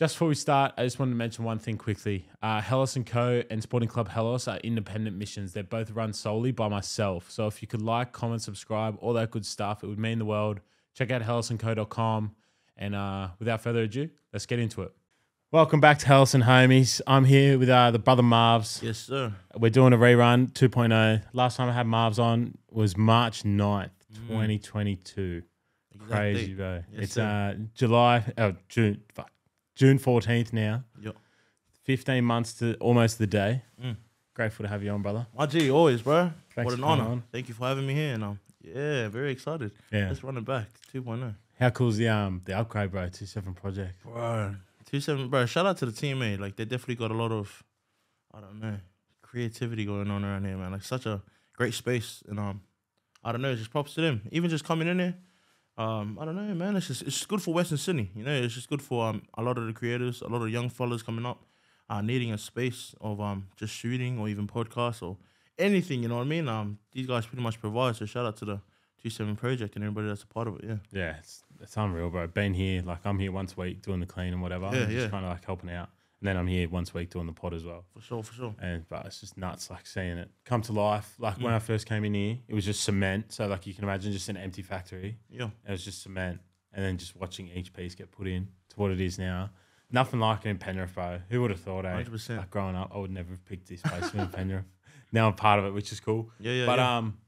Just before we start, I just wanted to mention one thing quickly. Uh, Helos and Co. and Sporting Club Helos are independent missions. They're both run solely by myself. So if you could like, comment, subscribe, all that good stuff, it would mean the world. Check out helosandco.com. And uh, without further ado, let's get into it. Welcome back to Helos and Homies. I'm here with uh, the brother Marvs. Yes, sir. We're doing a rerun 2.0. Last time I had Marvs on was March 9th, 2022. Exact Crazy, bro. Yes, it's sir. uh, July, oh, June, fuck, June 14th now. Yup. 15 months to almost the day. Mm. Grateful to have you on, brother. My G, always, bro. Thanks what an honor. on. Thank you for having me here. And um, yeah, very excited. Yeah. Let's run it back. oh. 2.0. How cool's the um the upgrade, bro? Two seven project. Bro. 2.7, bro. Shout out to the team, mate. Like, they definitely got a lot of, I don't know, creativity going on around here, man. Like, such a great space. And um, I don't know, just props to them. Even just coming in here, um, I don't know, man. It's just it's just good for Western Sydney. You know, it's just good for um a lot of the creators, a lot of young fellas coming up, uh, needing a space of um just shooting or even podcasts or anything. You know what I mean? Um, these guys pretty much provide. So shout out to the Two Seven Project and everybody that's a part of it. Yeah, Yeah, it's, it's unreal, bro. Been here, like I'm here once a week doing the clean and whatever. Yeah, and yeah. Just kind of like helping out. And then I'm here once a week doing the pod as well. for sure, for sure. And but it's just nuts, like seeing it come to life. Like when Mm. I first came in here, it was just cement. So like you can imagine, just an empty factory. Yeah, It was just cement, and then just watching each piece get put in to what it is now. Nothing like it in Penrith, bro. Who would have thought, eh? hundred percent. Like growing up, I would never have picked this place in Penrith. Now I'm part of it, which is cool. Yeah, yeah, but yeah. um,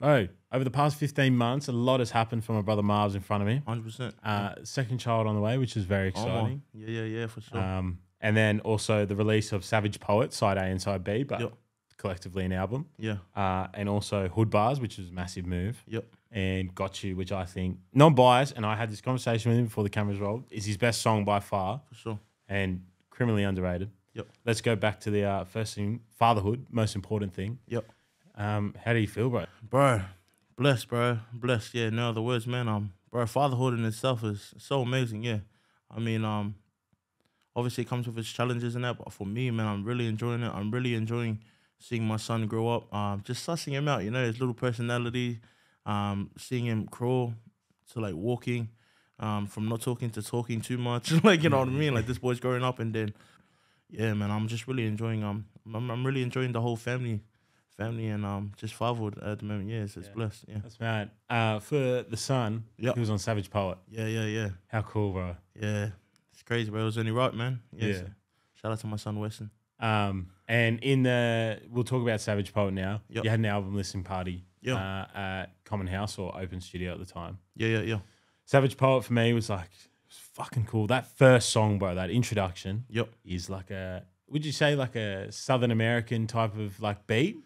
oh, over the past 15 months, a lot has happened for my brother Marv's in front of me. Hundred percent. Uh, second child on the way, which is very Oh, exciting. Yeah, yeah, yeah, for sure. Um, and then also the release of Savage Poet, side A and side B, but Yep. collectively an album. yeah, Uh, and also Hood Bars, which is a massive move. yep. And Got You, which I think, non biased, and I had this conversation with him before the cameras rolled, is his best song by far For sure. and criminally underrated. Yep. Let's go back to the uh, first thing fatherhood, most important thing. Yep. Um, how do you feel, bro? Bro, blessed, bro. Blessed. Yeah, no other words, man. Um, bro, fatherhood in itself is so amazing. Yeah. I mean, um, obviously it comes with its challenges and that, but for me, man, I'm really enjoying it. I'm really enjoying seeing my son grow up. Um, just sussing him out, you know, his little personality. Um, seeing him crawl to like walking. Um, from not talking to talking too much, like you know what I mean. Like this boy's growing up, and then, yeah, man, I'm just really enjoying. Um, I'm, I'm really enjoying the whole family, family, and um, just fatherhood at the moment. Yeah, it's, it's Yeah. blessed. Yeah, That's mad. Uh, for the son, Yep. he was on Savage Poet. yeah, yeah, yeah, How cool, bro. yeah. It's crazy, bro. It was only right, man. Yeah. Yeah. so Shout out to my son Weston. Um, and in the, we'll talk about Savage Poet now. Yep. You had an album listening party Yeah. uh, at Common House or Open Studio at the time. Yeah, yeah, yeah. Savage Poet for me was like, it was fucking cool. That first song, bro, that introduction Yep. is like a, would you say like a Southern American type of like beat?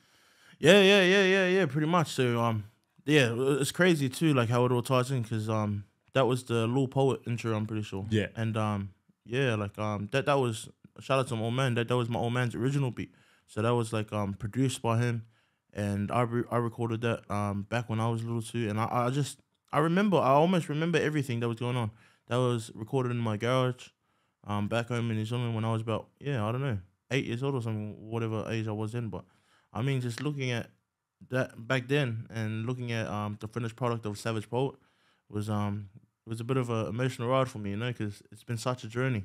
Yeah, yeah, yeah, yeah, yeah. Pretty much. So um, yeah, it's crazy too, like how it all ties in, because um, that was the Lil Poet intro. I'm pretty sure. Yeah. And um, yeah, like um, that that was shout out to my old man. That that was my old man's original beat. So that was like um produced by him, and I re- I recorded that um back when I was little too, and I I just I remember I almost remember everything that was going on. That was recorded in my garage, um back home in New Zealand when I was about yeah I don't know eight years old or something whatever age I was in, but I mean just looking at that back then and looking at um the finished product of Savage Poet was um it was a bit of an emotional ride for me, you know, because it's been such a journey,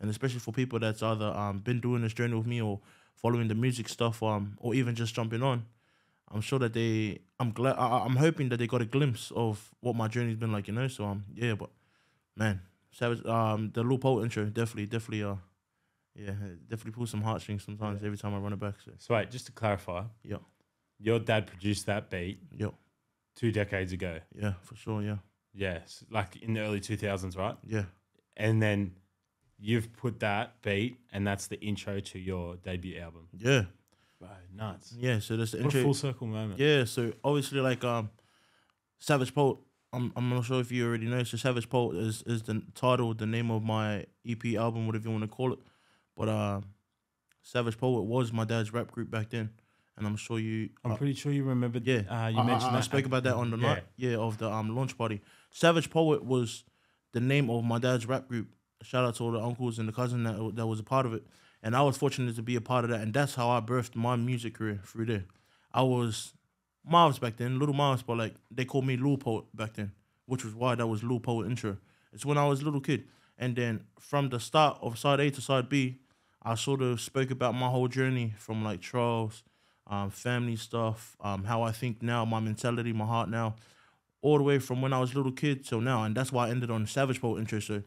and especially for people that's either um been doing this journey with me or following the music stuff, um, or even just jumping on. I'm sure that they, I'm glad, I, I'm hoping that they got a glimpse of what my journey's been like, you know. So um, yeah, but man, Savage, um, the Poet intro definitely, definitely, uh, yeah, definitely pulls some heartstrings sometimes every time I run it back. So So wait, just to clarify, yeah, your dad produced that beat yeah, two decades ago. yeah, for sure, yeah, Yes, like in the early 2000s, right? yeah, And then you've put that beat, and that's the intro to your debut album. yeah, Bro, nuts. yeah. So that's the What a intro. full circle moment. Yeah, so obviously like um Savage Poet, I'm I'm not sure if you already know, so Savage Poet is is the title, the name of my EP album, whatever you want to call it. But uh Savage Poet was my dad's rap group back then. And I'm sure you I'm uh, pretty sure you remember. yeah, uh, you I- I- mentioned I, spoke about that on the Yeah. night, yeah, of the um launch party. Savage Poet was the name of my dad's rap group. Shout out to all the uncles and the cousin that that was a part of it, and I was fortunate to be a part of that, and that's how I birthed my music career through there. I was Miles back then, little Miles, but like they called me Lil Poet back then, which was why that was Lil Poet intro. It's when I was a little kid, And then from the start of side A to side B, I sort of spoke about my whole journey from like trials, um, family stuff, um, how I think now, my mentality, my heart now, all the way from when I was a little kid till now. And that's why I ended on Savage Poet intro. So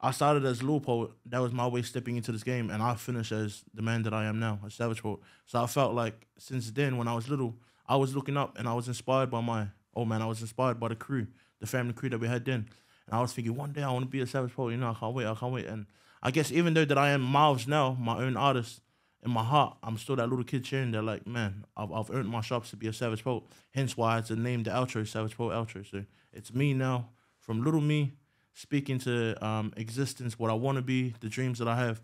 I started as little poet. That was my way stepping into this game. And I finished as the man that I am now, a Savage Poet. So I felt like since then, when I was little, I was looking up and I was inspired by my, oh man, I was inspired by the crew, the family crew that we had then. And I was thinking, one day I want to be a Savage Poet. You know, I can't wait, I can't wait. And I guess even though that I am Miles now, my own artist, in my heart, I'm still that little kid cheering there, like, man, I've, I've earned my shops to be a Savage Poet. Hence why it's had to name the outro Savage Poet Outro. So it's me now, from little me, speaking to um, existence, what I want to be, the dreams that I have,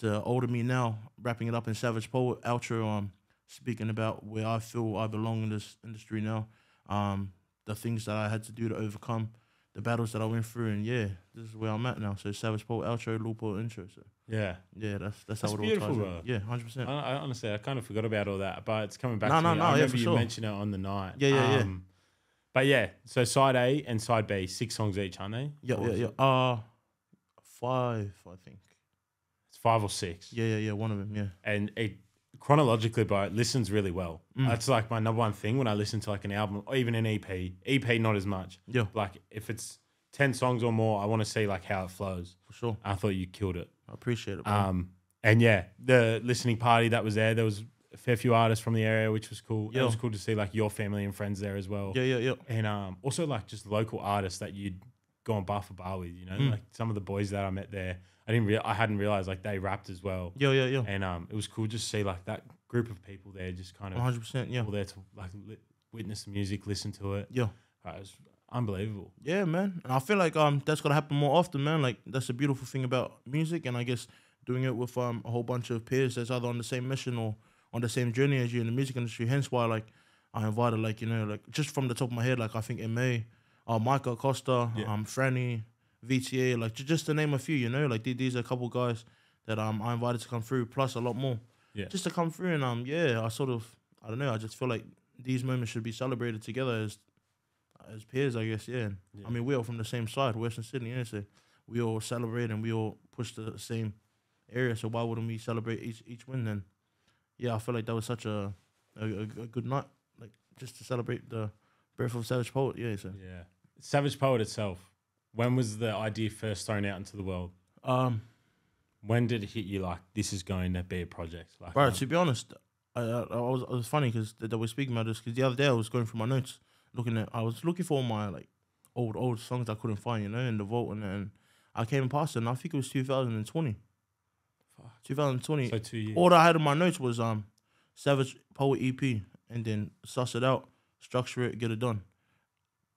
to older me now, wrapping it up in Savage Poet Outro, um, speaking about where I feel I belong in this industry now, um, the things that I had to do to overcome the battles that I went through, and yeah, this is where I'm at now. So Savage Poet outro, Lil Poet intro. So Yeah. yeah, that's that's, That's how it all beautiful, ties in. bro. Yeah, hundred percent. I, I honestly, I kind of forgot about all that, but it's coming back No, to no, me. no, I yeah, remember you sure. mentioned it on the night. Yeah, yeah, yeah. Um, But yeah, so side A and side B, six songs each, aren't they? Yeah, Or yeah, yeah. Uh five, I think. It's five or six. Yeah, yeah, yeah. One of them. Yeah. And it chronologically, bro, it listens really well. Mm. That's like my number one thing when I listen to like an album or even an EP. EP, not as much. Yeah, Like if it's 10 songs or more, I want to see like how it flows. for sure. I thought you killed it. I appreciate it. Bro. Um, and yeah, the listening party that was there, there was a fair few artists from the area, which was cool. Yeah. It was cool to see like your family and friends there as well. yeah, yeah, yeah. And um, also like just local artists that you'd go on bar for bar with, you know, Mm. like some of the boys that I met there. I didn't real I hadn't realized like they rapped as well. Yeah, yeah, yeah. And um, it was cool just to see like that group of people there, just kind of One hundred percent. Yeah. all there to like li- witness the music, listen to it. Yeah. Uh, it was unbelievable. Yeah, man. And I feel like um that's gonna happen more often, man. Like that's the beautiful thing about music, and I guess doing it with um a whole bunch of peers that's either on the same mission or on the same journey as you in the music industry. Hence why like I invited like you know like just from the top of my head like I think Ma, uh, Michael Costa, Yeah. um Franny, VTA, like ju- just to name a few, you know, like the- these are a couple guys that um I invited to come through, plus a lot more. Yeah. Just to come through and um yeah, I sort of I don't know, I just feel like these moments should be celebrated together as as peers, I guess, yeah. Yeah. I mean, we're all from the same side, Western Sydney, yeah, so we all celebrate and we all push the same area. So why wouldn't we celebrate each each win then? Yeah, I feel like that was such a a, a, good night, like just to celebrate the birth of Savage Poet. Yeah, so Yeah. Savage Poet itself. When was the idea first thrown out into the world? um, When did it hit you like this is going to be a project? Like, bro, um, to be honest, I, I, I was it was funny because that we're speaking about this because the other day I was going through my notes, looking at I was looking for my like old old songs I couldn't find, you know, in the vault, and then I came past it, and I think it was 2020. Fuck. 2020. so two years. All I had in my notes was um Savage Poet EP and then suss it out, structure it, get it done.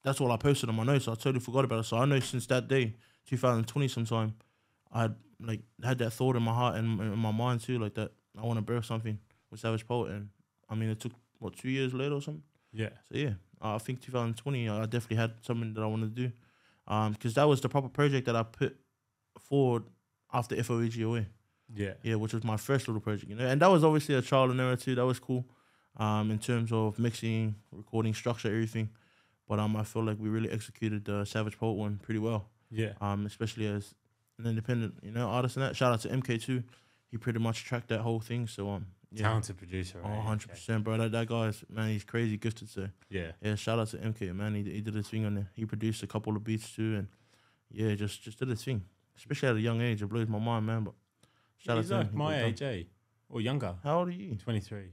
That's all I posted on my notes. I totally forgot about it. So I know since that day, 2020 sometime, I had like had that thought in my heart and in my mind too, like that I want to birth something with Savage Poet. And I mean, it took what two years later or something. yeah. So yeah, I think 2020, I definitely had something that I wanted to do, um, because that was the proper project that I put forward after FOEGOA. Yeah. Yeah, which was my first little project, you know, and that was obviously a trial and error too. That was cool, um, in terms of mixing, recording, structure, everything. But um, I feel like we really executed the Savage Poet one pretty well. Yeah. Um, especially as an independent, you know, artist and that. Shout out to MK too. He pretty much tracked that whole thing. So um, Talented producer. oh, right? 100 percent, bro. That that guy is man, he's crazy gifted. So Yeah. yeah, shout out to MK, man. He, he did his thing on there. He produced a couple of beats too, and yeah, just just did his thing. Especially at a young age, it blows my mind, man. But shout He's out to like him. My age, eh? Or younger. How old are you? 23.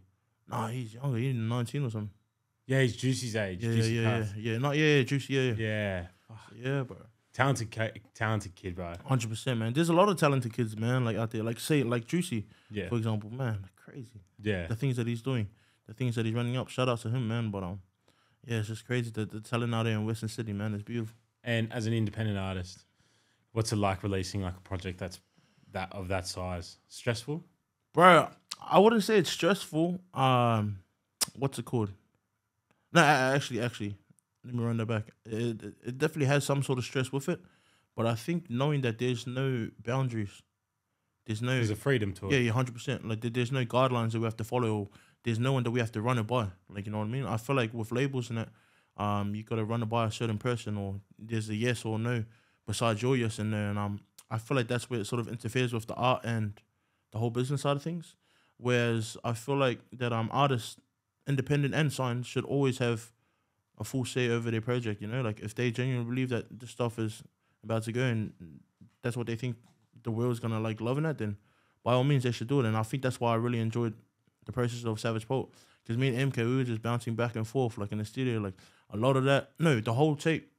Nah, he's younger. He's 19 or something. Yeah, he's Juicy's age. Yeah, yeah, Juicy yeah, yeah, yeah. Not yeah, yeah, juicy, yeah, yeah, Yeah. yeah, bro. Talented, ca- talented kid, bro. Hundred percent, man. There's a lot of talented kids, man. Like out there, like say, like Juicy, Yeah. for example, man, crazy. Yeah. The things that he's doing, the things that he's running up. Shout out to him, man. But um, yeah, it's just crazy. The, the talent out there in Western Sydney, man, is beautiful. And as an independent artist, what's it like releasing like a project that's that of that size? Stressful? bro. I wouldn't say it's stressful. Um, what's it called? No, actually, actually, let me run that back. It, it definitely has some sort of stress with it, but I think knowing that there's no boundaries, there's no There's a freedom to it. yeah, hundred percent. Like there- there's no guidelines that we have to follow. There's no one that we have to run it by. Like you know what I mean? I feel like with labels and that, um, you gotta run it by a certain person, or there's a yes or no besides your yes and no. And um, I feel like that's where it sort of interferes with the art and the whole business side of things. Whereas I feel like that um artists, independent and signed, should always have a full say over their project. You know, like if they genuinely believe that this stuff is about to go and that's what they think the world's gonna like loving it, then by all means they should do it. And I think that's why I really enjoyed the process of Savage Poet. Because me and MK, we were just bouncing back and forth like in the studio. Like a lot of that, no, the whole tape,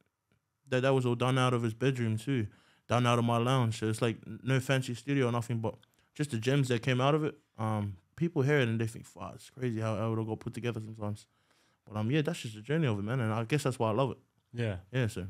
that that was all done out of his bedroom too, done out of my lounge. So it's like no fancy studio or nothing, but just the gems that came out of it. Um, people hear it and they think, "Wow, it's crazy how how it all got put together sometimes." But um, yeah, that's just the journey of it, man, and I guess that's why I love it. Yeah, Yeah, so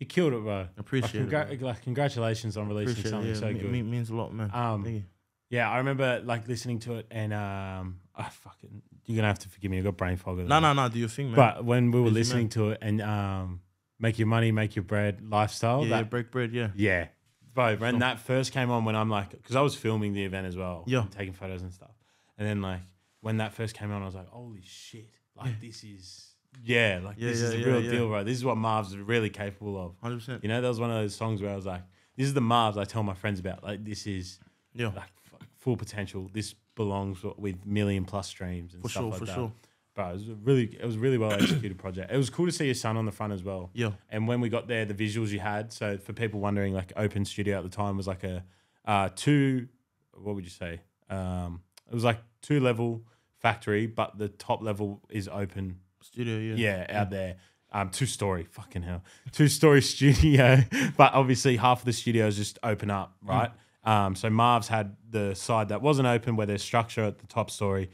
you killed it, bro. appreciate like, it. man. like, congratulations on releasing Appreciate something it. Yeah, so me- good. me- means a lot, man. Um, Thank you. Yeah, I remember like listening to it, and um, I fucking you're gonna have to forgive me. I got brain fog. No, no, no. Do your thing, man. But when we were listening man. to it, and um, make your money, make your bread lifestyle, yeah, yeah, break bread. Yeah, yeah, bro. When Sure. that first came on, when I'm like, because I was filming the event as well, Yeah. taking photos and stuff, and then like when that first came on, I was like, holy shit, like this is. Yeah, like Yeah, this is yeah, the yeah, real yeah. deal, bro. This is what Marv's really capable of. hundred percent. You know, that was one of those songs where I was like, "This is the Marvs I tell my friends about. Like, this is Yeah, like f- full potential. This belongs with million plus streams and for stuff sure, like for that." sure. But it was a really, it was a really well executed project. It was cool to see your son on the front as well. Yeah, And when we got there, the visuals you had. So for people wondering, like Open Studio at the time was like a uh, two. What would you say? Um, it was like two level factory, but the top level is open studio. Yeah, yeah, out there. Um, two story, fucking hell, two story studio. but obviously, half of the studios just open up, right? Um, so Marv's had the side that wasn't open, where there's structure at the top story,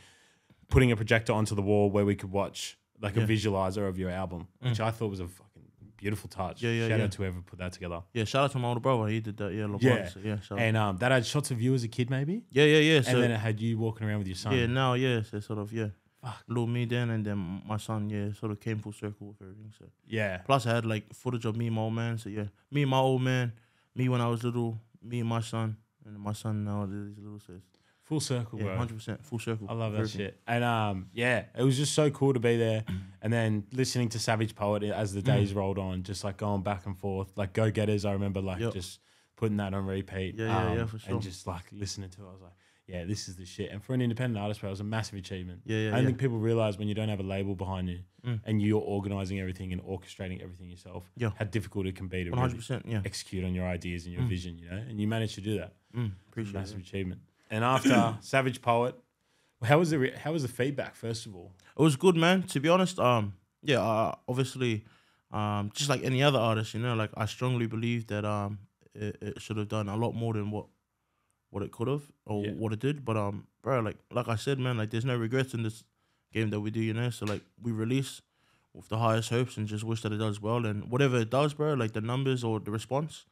putting a projector onto the wall where we could watch like a visualizer of your album, which I thought was a fucking beautiful touch. Yeah, yeah, Shout yeah. out to whoever put that together. Yeah, shout out to my older brother. He did that. Yeah, LeBron, Yeah. So yeah. And um, that had shots of you as a kid, maybe, yeah, yeah, yeah. So and then it had you walking around with your son. yeah, now yeah, so sort of yeah, Fuck. little me then, and then my son. Yeah, sort of came full circle with everything. So yeah, plus I had like footage of me and my old man. So yeah, me and my old man, me when I was little, me and my son, and my son now he's little. So full circle, yeah, bro. hundred percent full circle. I love that Everything. shit. And um, yeah, it was just so cool to be there. And then listening to Savage Poet as the days Mm. rolled on, just like going back and forth. Like Go Getters, I remember like Yep. just putting that on repeat. Yeah, yeah, yeah, um, for sure. And just like listening to it, I was like, yeah, this is the shit. And for an independent artist, bro, it was a massive achievement. Yeah, yeah, I don't yeah. think people realize when you don't have a label behind you Mm. and you're organizing everything and orchestrating everything yourself, Yeah. how difficult it can be to hundred percent. Yeah. execute on your ideas and your Mm. vision, you know? And you managed to do that. Mm, appreciate massive it. achievement. And after Savage Poet, how was the re- how was the feedback? First of all, It was good, man. To be honest, um, yeah, uh, obviously, um, just like any other artist, you know, like I strongly believe that um, it, it should have done a lot more than what, what it could have or Yeah. what it did. But um, bro, like like I said, man, like there's no regrets in this game that we do, you know. So like we release with the highest hopes and just wish that it does well. And whatever it does, bro, like the numbers or the response,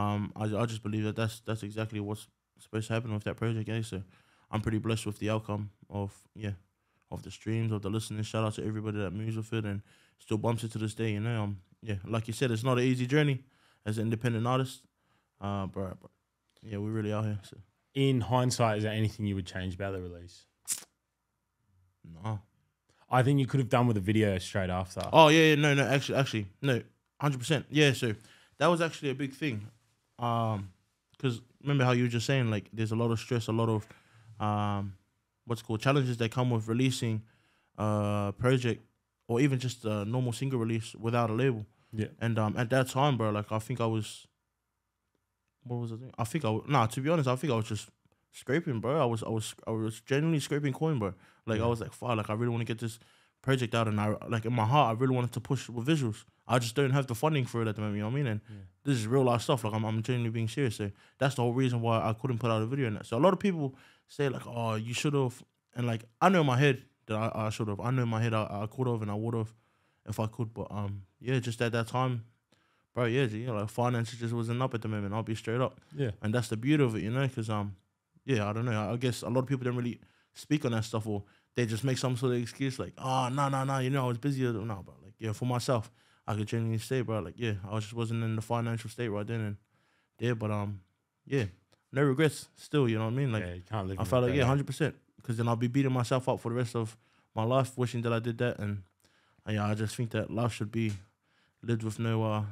um, I I just believe that that's that's exactly what's supposed to happen with that project. Yeah, so I'm pretty blessed with the outcome of yeah of the streams, of the listening. Shout out to everybody that moves with it and still bumps it to this day. You know, um, yeah, like you said, it's not an easy journey as an independent artist. Uh, but, but yeah, we really are here. So in hindsight, is there anything you would change about the release? no. I think you could have done with a video straight after. Oh yeah, yeah, no, no, actually, actually, no, hundred percent. Yeah, so that was actually a big thing. Um, because remember how you were just saying like there's a lot of stress, a lot of um, what's called challenges that come with releasing a project or even just a normal single release without a label. Yeah. And um, at that time, bro, like I think I was, what was I doing? I think I was, nah. To be honest, I think I was just scraping, bro. I was, I was, I was genuinely scraping coin, bro. Like I was like, fuck, like I really want to get this project out, and I like in my heart, I really wanted to push with visuals. I just don't have the funding for it at the moment. You know what I mean? And Yeah. this is real life stuff. Like I'm, I'm genuinely being serious. So that's the whole reason why I couldn't put out a video. in that. So a lot of people say like, oh, you should have, and like I know in my head that I, I should have. I know in my head I, I could have and I would have if I could. But um, yeah, just at that time, bro, yeah, you know, like finances just wasn't up at the moment. I'll be straight up, Yeah. and that's the beauty of it, you know, because um, yeah, I don't know. I guess a lot of people don't really speak on that stuff, or they just make some sort of excuse like, oh, no, no, no, you know, I was busy. or No, but like, yeah, for myself, I could genuinely say, bro, like, yeah, I just wasn't in the financial state right then and there, but um, yeah, no regrets still. You know what I mean? Like, yeah, you can't live. I felt like yeah, hundred percent. Because then I'll be beating myself up for the rest of my life, wishing that I did that. And, and yeah, I just think that life should be lived with no uh,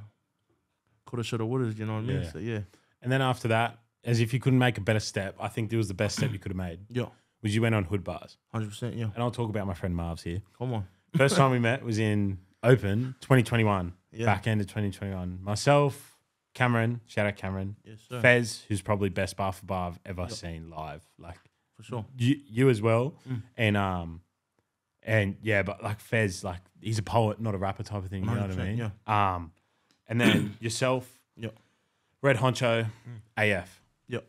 coulda, shoulda, woulda. You know what I mean? Yeah. So yeah, And then after that, as if you couldn't make a better step, I think it was the best step you could have made. Yeah, Was you went on hood bars, hundred percent. Yeah, and I'll talk about my friend Marv's here. come on. First time we met was in Open 2021, Yeah. back end of 2021. Myself, Cameron, shout out Cameron, Yes, sir. Fez, who's probably best bar for bar I've ever Yep. seen live, like For sure. you, you as well, Mm. and um, and yeah, but like Fez, like he's a poet, not a rapper type of thing. You know what I mean? Yeah. Um, and then yourself, Yep. Red Honcho, AF, Yep.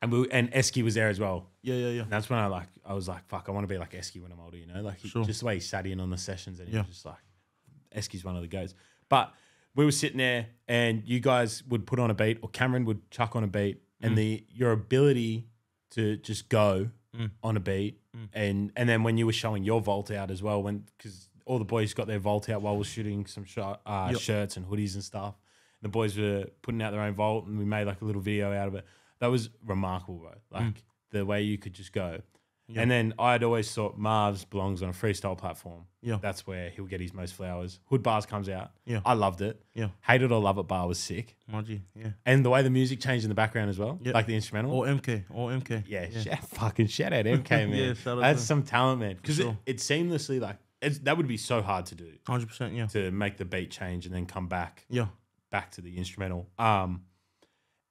and we and Esky was there as well. Yeah, yeah, yeah. And that's when I like I was like, fuck, I want to be like Esky when I'm older, you know, like he, Sure. just the way he sat in on the sessions and he Yeah. was just like, Esky's one of the goats. But we were sitting there, and you guys would put on a beat, or Cameron would chuck on a beat, and Mm. the your ability to just go Mm. on a beat, Mm. and and then when you were showing your vault out as well, when because all the boys got their vault out while we were shooting some sh- uh, Yep. shirts and hoodies and stuff. The boys were putting out their own vault, and we made like a little video out of it. That was remarkable, bro. Like the way you could just go. Mm. Yeah. And then I'd always thought Marv's belongs on a freestyle platform. Yeah. That's where he'll get his most flowers. Hood Bars comes out. Yeah. I loved it. Yeah. hated or love it bar was sick. Maji. Yeah. And the way the music changed in the background as well, Yeah. like the instrumental. Or MK. Or MK. yeah, Shout, fucking shout out MK, man. Yeah, shout out That's some talent, man. Because sure. it, it seamlessly, like, it's, that would be so hard to do Hundred percent. Yeah. to make the beat change and then come back Yeah. back to the instrumental. Um,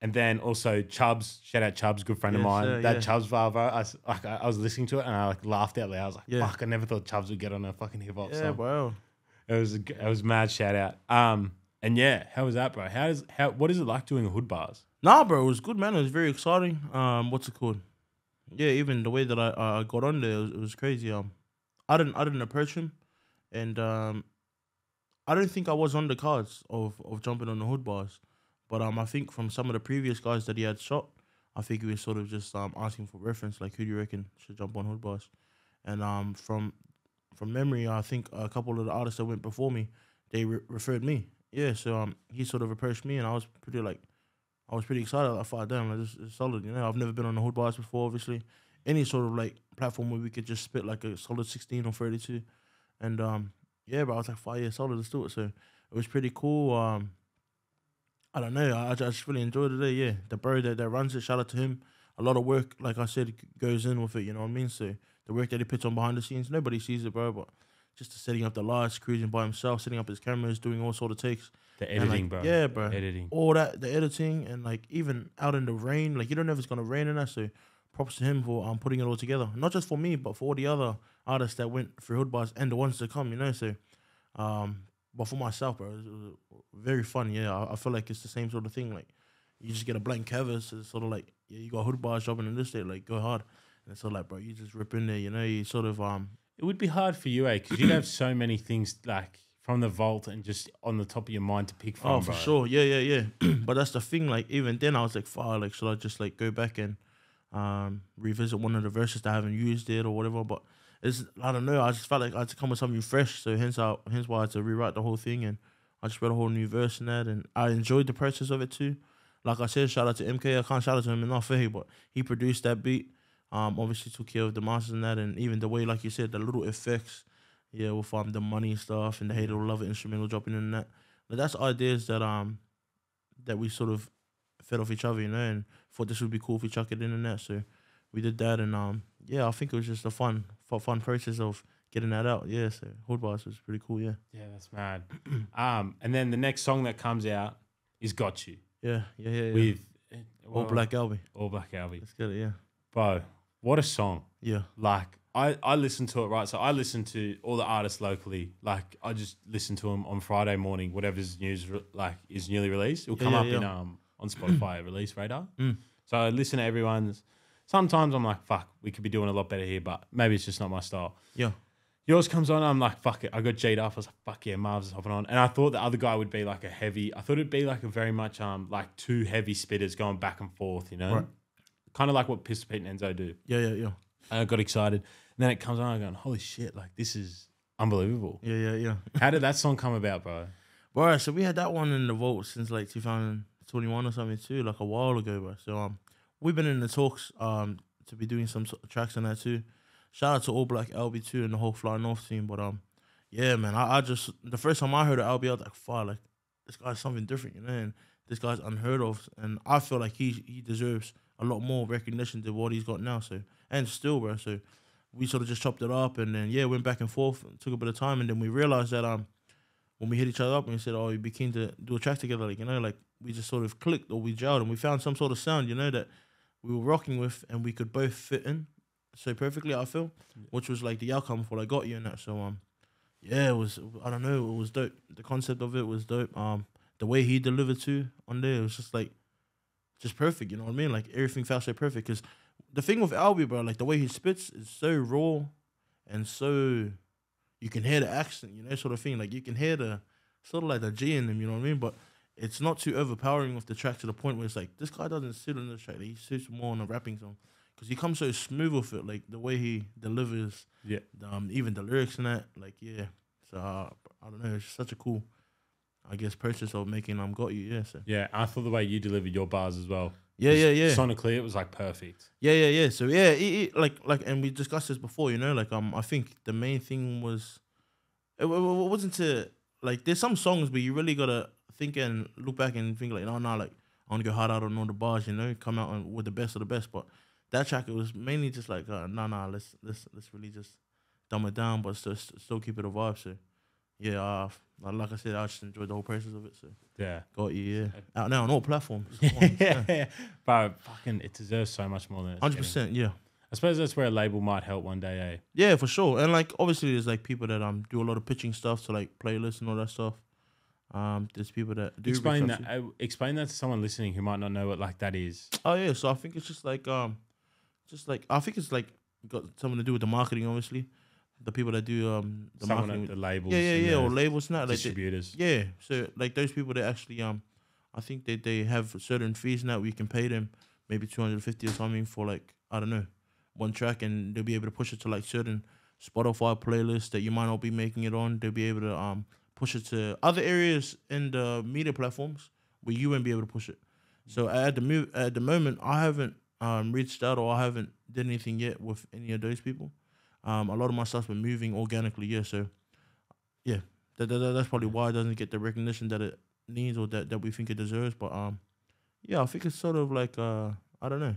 and then also Chubbs, shout out Chubbs, good friend of Yes, mine. sir, that yeah. Chubbs. I, s- like, I I was listening to it and I like laughed out loud. I was like, Yeah. fuck, I never thought Chubbs would get on a fucking hip hop Yeah, song. bro. It was a, g- it was mad shout out. Um, and yeah, how was that, bro? How does how what is it like doing hood bars? Nah, bro, it was good, man. It was very exciting. Um, what's it called? Yeah, even the way that I I got on there, it was, it was crazy. Um, I didn't I didn't approach him, and um, I don't think I was on the cards of of jumping on the hood bars, but um, I think from some of the previous guys that he had shot, I think he was sort of just um asking for reference, like who do you reckon should jump on hood bars, and um from from memory, I think a couple of the artists that went before me, they re- referred me. Yeah, so um, he sort of approached me, and I was pretty like. I was pretty excited. I thought, damn, this is solid. You know, I've never been on the hood bars before. Obviously, any sort of like platform where we could just spit like a solid sixteen or thirty-two, and um, yeah, but I was like, five years solid. Let's do it. So it was pretty cool. Um, I don't know. I, I just really enjoyed it. There. Yeah, the bro that, that runs it. Shout out to him. A lot of work, like I said, goes in with it. You know what I mean? So the work that he puts on behind the scenes, nobody sees it, bro. But just the setting up the lights, cruising by himself, setting up his cameras, doing all sort of takes. The editing, like, bro. Yeah, bro Editing. all that the editing and like even out in the rain like you don't know if it's gonna rain in that so props to him for um putting it all together not just for me but for all the other artists that went through hood bars and the ones to come you know so um but for myself bro it was, very fun yeah I, I feel like it's the same sort of thing like you just get a blank canvas it's sort of like yeah you got hood bars dropping in this state like go hard and it's sort of like bro you just rip in there you know you sort of um It would be hard for you, eh? Because you'd have so many things like from the vault and just on the top of your mind to pick from. Oh, for bro. sure. Yeah, yeah, yeah. but that's the thing. Like, even then, I was like, "Far, like, should I just like go back and um revisit one of the verses that I haven't used it or whatever?" But it's I don't know. I just felt like I had to come with something fresh. So hence, I hence why I had to rewrite the whole thing, and I just wrote a whole new verse in that, and I enjoyed the process of it too. Like I said, shout out to MK. I can't shout out to him enough, eh? But he produced that beat. Um, obviously took care of the masters and that, and even the way, like you said, the little effects yeah, with um the money stuff and the hate love it instrumental dropping in that. But that's ideas that um that we sort of fed off each other, you know, and thought this would be cool if we chuck it in and that. So we did that, and um yeah, I think it was just a fun fun process of getting that out. Yeah, so Hood Bars was pretty cool. Yeah, Yeah, that's mad. um, and then the next song that comes out is "Got You" yeah, yeah, yeah. yeah. with eh, All Black Albie. All Black Albie. Let's get it. Yeah, Bro, what a song! yeah, Like I, I listen to it right. So I listen to all the artists locally. Like I just listen to them on Friday morning. Whatever's news like is newly released, it'll Yeah, come yeah, up in um on Spotify release radar. Mm. So I listen to everyone's. Sometimes I'm like, fuck, we could be doing a lot better here, but maybe it's just not my style. yeah, Yours comes on, I'm like, fuck it. I got G'd up. I was like, fuck yeah, Marv's hopping on. And I thought the other guy would be like a heavy, I thought it'd be like a very much um like two heavy spitters going back and forth, you know? Right. Kind of like what Pistol Pete and Enzo do. yeah, yeah, yeah, And I got excited. And then it comes on, I'm going, holy shit, like this is unbelievable. yeah, yeah, yeah. How did that song come about, bro? Bro, so we had that one in the vault since like 2021 or something too, like a while ago, bro. So um, we've been in the talks um to be doing some tracks on that too. Shout out to All Black LB too and the whole Fly North team, but um, yeah, man, I, I just the first time I heard of LB, I was like, "Fuck, like this guy's something different," you know. And this guy's unheard of, and I feel like he he deserves a lot more recognition than what he's got now. So and still, bro. So we sort of just chopped it up, and then yeah, went back and forth. Took a bit of time, and then we realized that um when we hit each other up and we said, oh, we'd be keen to do a track together, like you know, like we just sort of clicked or we gelled, and we found some sort of sound, you know, that we were rocking with, and we could both fit in so perfectly. I feel, which was like the outcome for I got you and that. So um, yeah, it was I don't know, it was dope. The concept of it was dope. Um, the way he delivered to on there, it was just like, just perfect. You know what I mean? Like everything felt so perfect. Cause the thing with Albie, bro, like the way he spits is so raw, and so you can hear the accent, you know, sort of thing. Like you can hear the sort of like the G in him, you know what I mean? But it's not too overpowering with the track to the point where it's like this guy doesn't sit on the track. He sits more on a rapping song because he comes so smooth with it, like the way he delivers. Yeah. Um, even the lyrics and that, like yeah. So uh, I don't know. It's such a cool, I guess, process of making um got you. Yeah. So Yeah, I thought the way you delivered your bars as well. yeah, yeah, yeah. Sonically, it was like perfect. Yeah, yeah, yeah. So yeah, it, it, like like, and we discussed this before. You know, like um, I think the main thing was, it, it it wasn't to like. There's some songs, but you really gotta think and look back and think like, no, no, like I want to go hard out on all the bars. You know, come out on, with the best of the best. But that track, it was mainly just like, uh, no, no, let's let's let's really just dumb it down, but still still keep it a vibe. So yeah, uh, like I said, I just enjoyed the whole process of it. So Yeah. got you, yeah, out now on all platforms. On, yeah. yeah. But fucking, it deserves so much more than hundred percent. yeah. I suppose that's where a label might help one day, eh? Yeah, for sure. And like obviously there's like people that um do a lot of pitching stuff to like playlists and all that stuff. Um there's people that do Explain that. Uh, explain that to someone listening who might not know what like that is. Oh yeah, so I think it's just like um just like I think it's like got something to do with the marketing obviously. The people that do um the someone marketing the labels. Yeah, yeah, yeah, or labels that. Like they, distributors. yeah. So like those people that actually um I think they, they have certain fees now we can pay them maybe two hundred fifty or something for like I don't know, one track and they'll be able to push it to like certain Spotify playlists that you might not be making it on. They'll be able to um push it to other areas in the media platforms where you won't be able to push it. So at the at the moment I haven't um reached out or I haven't done anything yet with any of those people. Um a lot of my stuff's been moving organically, yeah, so yeah. That, that, that's probably why it doesn't get the recognition that it needs or that, that we think it deserves. But um, yeah, I think it's sort of like uh, I don't know.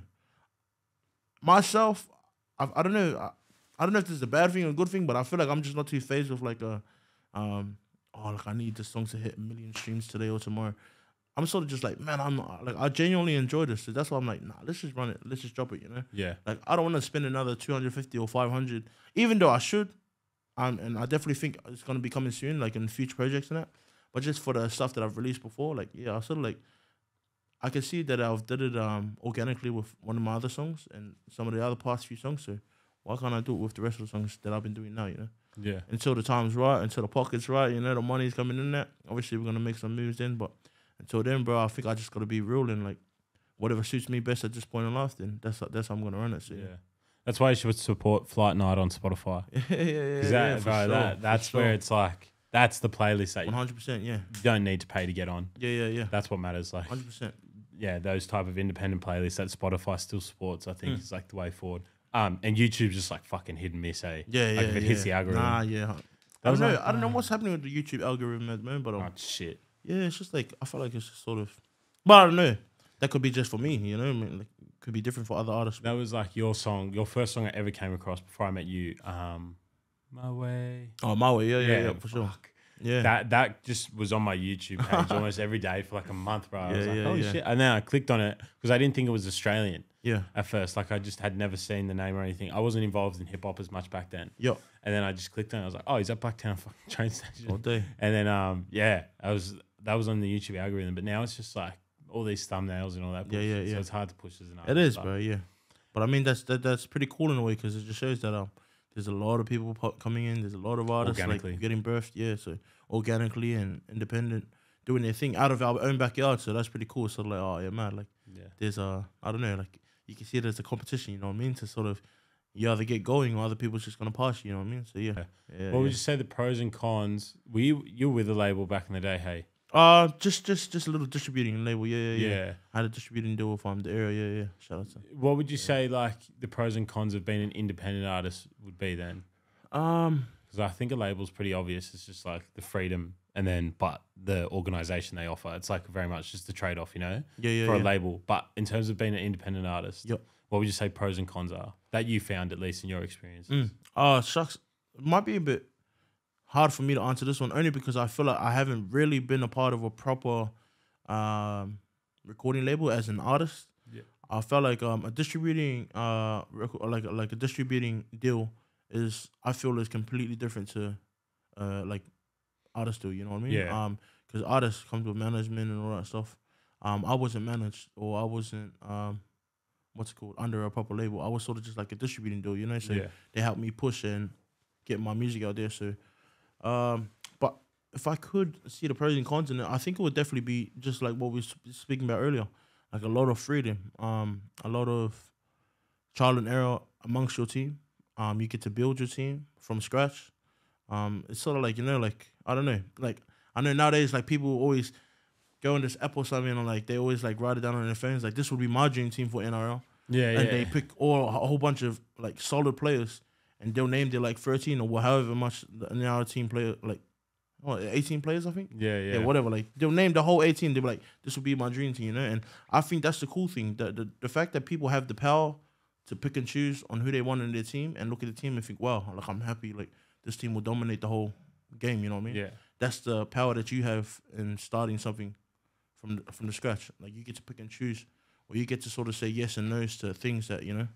Myself, I, I don't know. I, I don't know if this is a bad thing or a good thing, but I feel like I'm just not too phased with like a um, oh like I need this song to hit a million streams today or tomorrow. I'm sort of just like man, I'm not, like I genuinely enjoy this, so that's why I'm like nah, let's just run it, let's just drop it, you know. Yeah. Like I don't want to spend another 250 or 500, even though I should. Um, and I definitely think it's gonna be coming soon, like in future projects and that. But just for the stuff that I've released before, like yeah, I sort of like I can see that I've did it um organically with one of my other songs and some of the other past few songs. So why can't I do it with the rest of the songs that I've been doing now? You know, Yeah. until the time's right, until the pocket's right, you know, the money's coming in. That obviously we're gonna make some moves then, but until then, bro, I think I just gotta be real and like whatever suits me best at this point in life. Then that's that's how I'm gonna run it. So Yeah. That's why you should support Flight Night on Spotify. yeah, yeah, yeah, yeah, that, for bro, sure, that, that's sure. where it's like, that's the playlist that hundred percent, yeah, You don't need to pay to get on. yeah, yeah, yeah, That's what matters. Like, hundred percent. yeah, those type of independent playlists that Spotify still supports, I think Mm. is like the way forward. Um, and YouTube's just like fucking hit and miss, eh? Yeah, yeah, Like if it yeah. hits the algorithm. Nah, yeah. I don't know. like, I don't know what's happening with the YouTube algorithm at the moment, but um, Oh, shit. yeah, it's just like I feel like it's just sort of. But I don't know. That could be just for me, you know. I mean, like, could be different for other artists. That was like your song, your first song I ever came across before I met you. Um, My Way. Oh, my way, yeah, yeah, yeah, for sure. fuck. Yeah, That that just was on my YouTube page almost every day for like a month, bro. I was Yeah, like, yeah, holy yeah. shit. And then I clicked on it because I didn't think it was Australian yeah, at first. Like I just had never seen the name or anything. I wasn't involved in hip hop as much back then. yo, And then I just clicked on it. I was like, oh, he's at Blacktown fucking train station. all day. And then um yeah, I was that was on the YouTube algorithm. But now it's just like all these thumbnails and all that. Yeah, yeah, bullshit, So it's hard to push as an It artist. is, but- bro. Yeah, but I mean that's that, that's pretty cool in a way because it just shows that um there's a lot of people coming in. There's a lot of artists like getting birthed. Yeah, so organically and independent, doing their thing out of our own backyard. So that's pretty cool. So like, oh yeah, man, like Yeah. there's a I don't know, like you can see there's a competition. You know what I mean? To sort of you either get going or other people's just gonna pass you. You know what I mean? So yeah, Yeah. yeah. What would you say the pros and cons? Were you you were with a label back in the day, hey? Uh, just just just a little distributing label. Yeah, yeah, yeah. Yeah. I had a distributing deal with um the area. Yeah, yeah. Shout out to. What would you say like the pros and cons of being an independent artist would be then? Um, Because I think a label's pretty obvious. It's just like the freedom and then but the organization they offer, it's like very much just a trade off, you know, Yeah, yeah, for a label. But in terms of being an independent artist, Yep. what would you say pros and cons are that you found at least in your experience? Mm. Uh shucks. Might be a bit hard for me to answer this one only because I feel like I haven't really been a part of a proper um recording label as an artist. Yeah. I felt like um a distributing uh record, like like a distributing deal is I feel is completely different to uh like artists do, you know what I mean? Yeah. Um cuz artists comes with management and all that stuff. Um I wasn't managed or I wasn't um what's it called under a proper label. I was sort of just like a distributing deal, you know? So yeah, they helped me push and get my music out there. So, um, but if I could see the pros and cons in it, I think it would definitely be just like what we were speaking about earlier, like a lot of freedom, um, a lot of trial and error amongst your team. Um, you get to build your team from scratch. Um, it's sort of like you know, like I don't know, like I know nowadays, like people always go on this app or something and like they always like write it down on their phones. Like this would be my dream team for NRL yeah, yeah. and they pick all a whole bunch of like solid players, and they'll name their like thirteen or however much the now team player like, what eighteen players I think. yeah, yeah, Yeah. whatever. Like they'll name the whole eighteen. They'll be like, "This will be my dream team," you know. And I think that's the cool thing. The the, the fact that people have the power to pick and choose on who they want in their team, and look at the team and think, "Wow, like I'm happy. Like this team will dominate the whole game." You know what I mean? yeah, That's the power that you have in starting something from the, from the scratch. Like you get to pick and choose, or you get to sort of say yes and no's to things that you know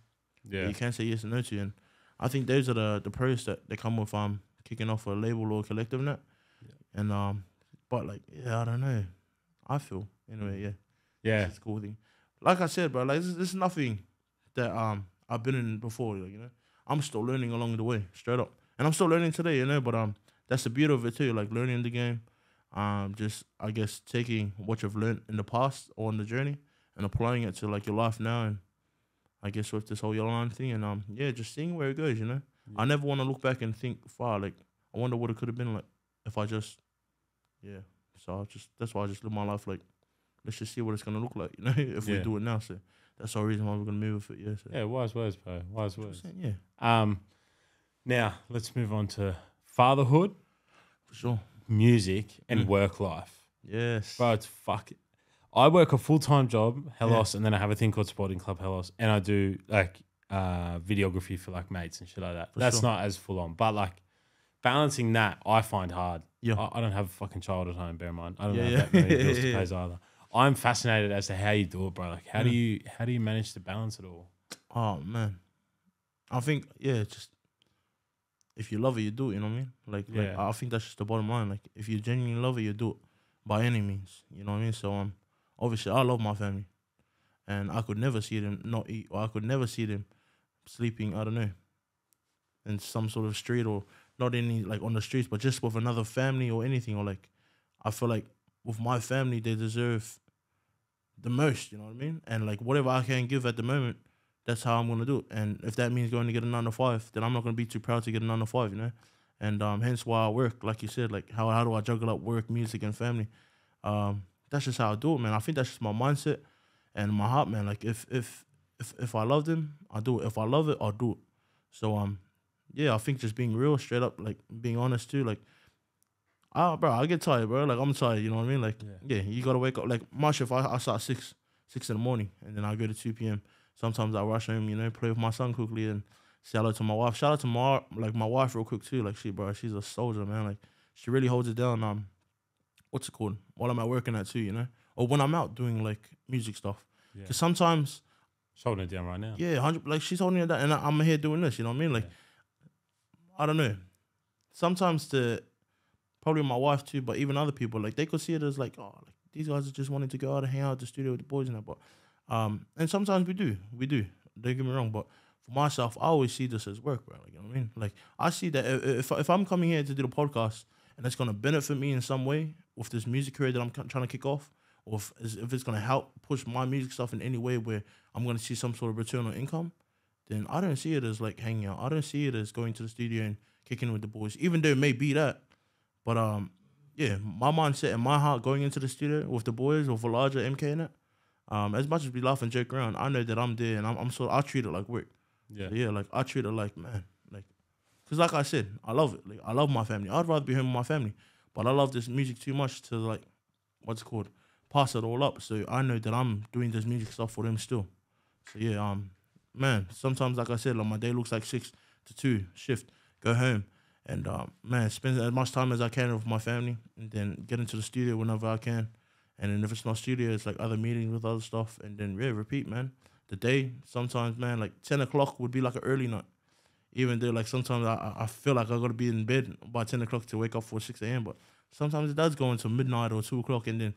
yeah. you can say yes and no to. And I think those are the the pros that they come with um kicking off a label or a collective net. Yeah. And um, but like yeah, I don't know. I feel anyway, yeah, yeah. it's a cool thing. Like I said, bro, like this, this is nothing that um I've been in before. Like, you know, I'm still learning along the way, straight up, and I'm still learning today. You know, but um, that's the beauty of it too. Like learning the game, um, just I guess taking what you've learned in the past or on the journey and applying it to like your life now, and I guess with this whole yellow line thing, and um, yeah, just seeing where it goes. You know, I never want to look back and think far. Like I wonder what it could have been like if I just, yeah. So I just that's why I just live my life like let's just see what it's gonna look like. You know, if we do it now. So that's the reason why we're gonna move with it. Yeah. So. Yeah, wise words, bro. Wise words. Yeah, Um, now let's move on to fatherhood, for sure. music, and Mm. work life. Yes. Bro, it's fuck. I work a full time job, Helos, and then I have a thing called Sporting Club Helos, and I do like uh, videography for like mates and shit like that. For That's sure. not as full on, but like balancing that, I find hard. Yeah. I, I don't have a fucking child at home. Bear in mind, I don't Yeah, have yeah. that many bills to pay either. I'm fascinated as to how you do it, bro. Like, how do you how do you manage to balance it all? Oh man, I think yeah, just if you love it, you do it. You know what I mean? Like, like Yeah. I think that's just the bottom line. Like, if you genuinely love it, you do it by any means. You know what I mean? So um, obviously, I love my family, and I could never see them not eat, or I could never see them sleeping. I don't know, in some sort of street or not any like on the streets, but just with another family or anything. Or like, I feel like with my family, they deserve the most. You know what I mean? And like whatever I can give at the moment that's how I'm gonna do it. And if that means going to get a nine to five, then I'm not gonna be too proud to get a nine to five, you know. And um, hence why I work, like you said, like how how do I juggle up work, music, and family? Um, that's just how I do it, man. I think that's just my mindset and my heart, man. Like if if if if I love them, I do it. If I love it, I'll do it. So um, yeah, I think just being real, straight up, like being honest too, like. Ah, bro, I get tired, bro. Like I'm tired, you know what I mean? Like, Yeah. yeah, you gotta wake up. Like my shift, I, I start six, six in the morning, and then I go to two p.m sometimes I rush home, you know, play with my son quickly and say hello to my wife. Shout out to my like my wife real quick too. Like she, bro, she's a soldier, man. Like she really holds it down. Um, what's it called? While I'm at working at too, you know, or when I'm out doing like music stuff. Yeah. Sometimes, Just holding it down right now. yeah, hundred like she's holding it down, and I- I'm here doing this. You know what I mean? Like, I don't know. Sometimes the probably my wife too, but even other people like they could see it as like, oh, like these guys are just wanting to go out and hang out at the studio with the boys and that. But um, and sometimes we do, we do. Don't get me wrong, but for myself, I always see this as work, bro. Like, you know what I mean? Like I see that if if I'm coming here to do the podcast and it's gonna benefit me in some way with this music career that I'm trying to kick off, or if, if it's gonna help push my music stuff in any way where I'm gonna see some sort of return on income, then I don't see it as like hanging out. I don't see it as going to the studio and kicking with the boys, even though it may be that. But um, yeah, my mindset and my heart going into the studio with the boys with a larger MK in it. Um, as much as we laugh and joke around, I know that I'm there and I'm, I'm so I treat it like work. Yeah. So, yeah, like I treat it like man, like, cause like I said, I love it. Like I love my family. I'd rather be home with my family. But I love this music too much to like, what's it called, pass it all up. So I know that I'm doing this music stuff for them still. So yeah, um, man, sometimes like I said, like my day looks like six to two shift, go home, and um, man, spend as much time as I can with my family, and then get into the studio whenever I can. And then if it's not studio, it's like other meetings with other stuff, and then yeah, repeat, man. The day sometimes, man, like ten o'clock would be like an early night. Even though like sometimes I, I feel like I gotta be in bed by ten o'clock to wake up for six a.m. But sometimes it does go into midnight or two o'clock, and then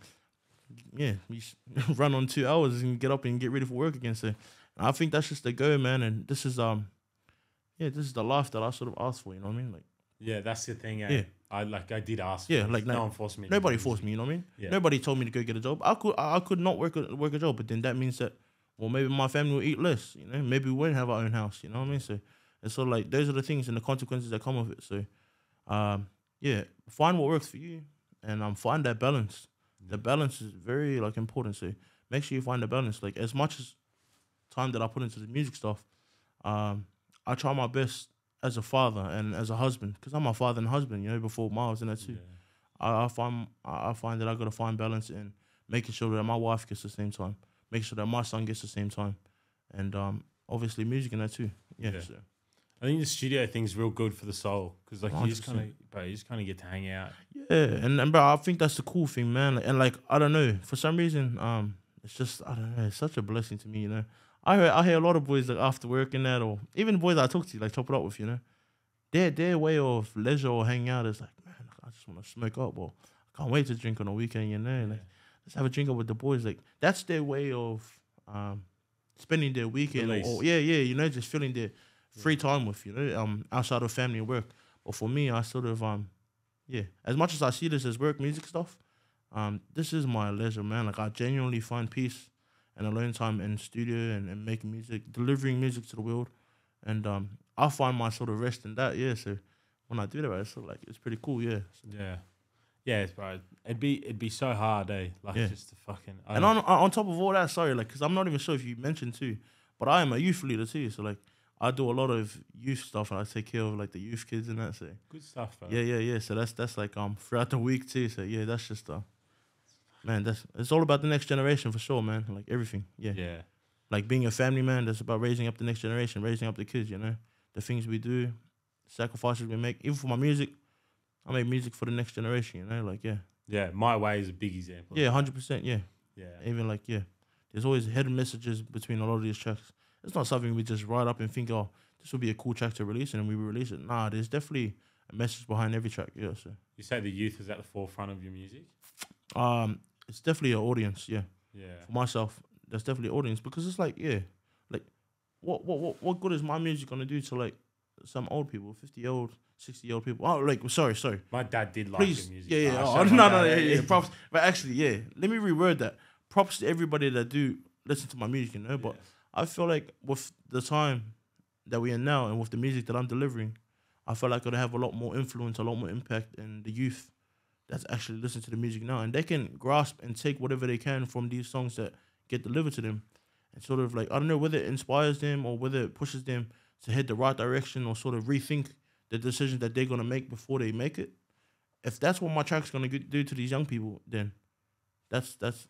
yeah, you run on two hours and get up and get ready for work again. So I think that's just the go, man. And this is um, yeah, this is the life that I sort of asked for. You know what I mean? Like Yeah, that's the thing. Eh? Yeah. I like I did ask. Yeah, like, no no- one forced me. nobody forced me. You know what I mean? Yeah. Nobody told me to go get a job. I could I I could not work a, work a job, but then that means that well maybe my family will eat less. You know, maybe we won't have our own house. You know what I mean? So sort of like those are the things and the consequences that come of it. So um, yeah, find what works for you, and um, find that balance. The balance is very like important. So make sure you find the balance. Like as much as time that I put into the music stuff, um, I try my best as a father and as a husband because I'm a father and husband. You know, before Miles and that too. Yeah. I, I find I I find that I gotta find balance in making sure that my wife gets the same time, making sure that my son gets the same time, and um, obviously music in that too. Yeah. Yeah. So. I think the studio thing's real good for the soul because like you just kind of, bro, you just kind of get to hang out. Yeah, and, and bro, I think that's the cool thing, man. And like I don't know, for some reason, um, it's just I don't know, it's such a blessing to me, you know. I hear I hear a lot of boys like after work and that, or even boys I talk to, like top it up with, you know. Their their way of leisure or hanging out is like, man, I just want to smoke up, or I can't wait to drink on a weekend, you know. Like, let's have a drink up with the boys. Like that's their way of um spending their weekend, or, Release. or yeah, yeah, you know, just feeling their free time with, you know, um, outside of family and work. But for me, I sort of um yeah, as much as I see this as work music stuff, um, this is my leisure, man. Like I genuinely find peace and alone time in studio and, and making music, delivering music to the world, and um, I find my sort of rest in that. Yeah, so when I do that, it's sort of like it's pretty cool. Yeah, So- Yeah, yeah, it's bro. It'd be it'd be so hard, eh? Like Yeah. just to fucking. I and on on top of all that, sorry, like, cause I'm not even sure if you mentioned too, but I am a youth leader too. So like, I do a lot of youth stuff and I take care of like the youth kids and that. So good stuff, bro. yeah, yeah, yeah. So that's that's like um throughout the week too. So yeah, that's just uh, man, that's it's all about the next generation for sure, man. Like everything. Yeah. yeah, like being a family man that's about raising up the next generation raising up the kids you know the things we do sacrifices we make even for my music i make music for the next generation you know like yeah yeah. My way is a big example. yeah 100% yeah yeah, even like yeah there's always hidden messages between a lot of these tracks it's not something we just write up and think oh this would be a cool track to release and then we release it nah there's definitely a message behind every track yeah so You say the youth is at the forefront of your music. um it's definitely an audience yeah Yeah, for myself, that's definitely an audience because it's like, yeah, like what what what what good is my music gonna do to like some old people, fifty year old, sixty year old people? Oh, like sorry, sorry. my dad did like Please, your music. yeah, yeah. Oh, showed no, no, dad, yeah, yeah. Props, but actually, yeah. Let me reword that. Props to everybody that do listen to my music, you know. But Yeah. I feel like with the time that we're in now and with the music that I'm delivering, I feel like I could have a lot more influence, a lot more impact in the youth that's actually listening to the music now. And they can grasp and take whatever they can from these songs that get delivered to them. And sort of like, I don't know whether it inspires them or whether it pushes them to head the right direction or sort of rethink the decisions that they're going to make before they make it. If that's what my track's going to do to these young people, then that's that's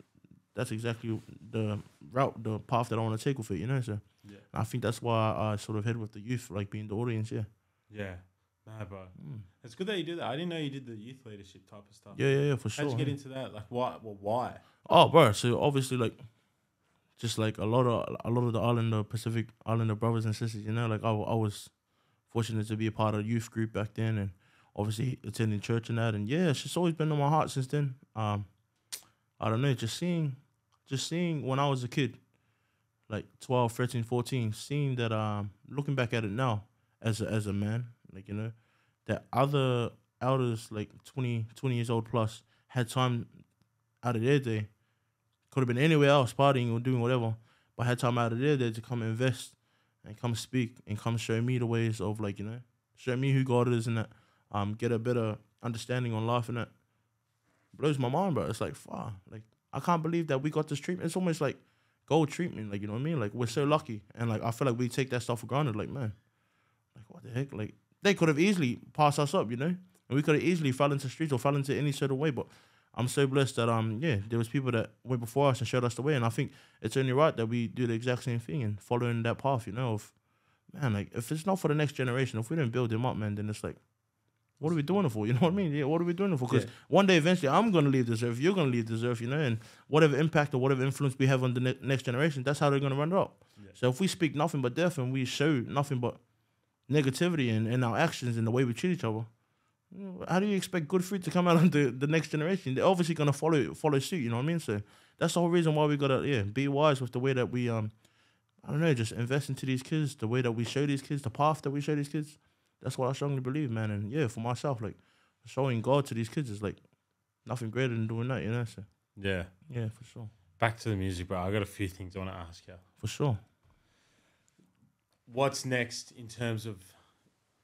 that's exactly the route, the path that I want to take with it, you know. So yeah, I think that's why I sort of head with the youth, like being the audience. Yeah, yeah. Nah, bro. Mm. It's good that you did that. I didn't know you did the youth leadership type of stuff. yeah, yeah, yeah, for sure. How'd you get yeah. into that? Like, why? Well, why? Oh, bro. So obviously, like, just like a lot of a lot of the Islander Pacific Islander brothers and sisters, you know, like I, I was fortunate to be a part of a youth group back then, and obviously attending church and that, and yeah, it's just always been on my heart since then. Um, I don't know, just seeing, just seeing when I was a kid, like 12, 13, 14, seeing that, um, looking back at it now as a, as a man, like you know, that other elders like 20, 20 years old plus had time out of their day could have been anywhere else partying or doing whatever, but had time out of their day to come invest and come speak and come show me the ways of like, you know, show me who God is and that, um, get a better understanding on life and that. Blows my mind, bro. It's like, far. Like, I can't believe that we got this treatment. It's almost like gold treatment, like, you know what I mean? Like, we're so lucky. And like, I feel like we take that stuff for granted. Like, man, like, what the heck? Like, they could have easily passed us up, you know? and we could have easily fell into streets or fell into any sort of way. But I'm so blessed that um yeah, there was people that went before us and showed us the way, and I think it's only right that we do the exact same thing and following that path. You know, of man, like if it's not for the next generation, if we don't build them up, man, then it's like. What are we doing it for? You know what I mean? Yeah, what are we doing it for? Because Yeah. one day, eventually, I'm gonna leave this earth. You're gonna leave this earth. You know, and whatever impact or whatever influence we have on the ne- next generation, that's how they're gonna run it up. Yeah. So if we speak nothing but death and we show nothing but negativity in, in our actions and the way we treat each other, how do you expect good fruit to come out of the, the next generation? They're obviously gonna follow follow suit. You know what I mean? So that's the whole reason why we gotta yeah be wise with the way that we um I don't know just invest into these kids, the way that we show these kids, the path that we show these kids. That's what I strongly believe, man. And yeah, for myself, like showing God to these kids is like nothing greater than doing that. You know? So Yeah. yeah, for sure, Back to the music, bro. I got a few things I want to ask you. for sure. What's next in terms of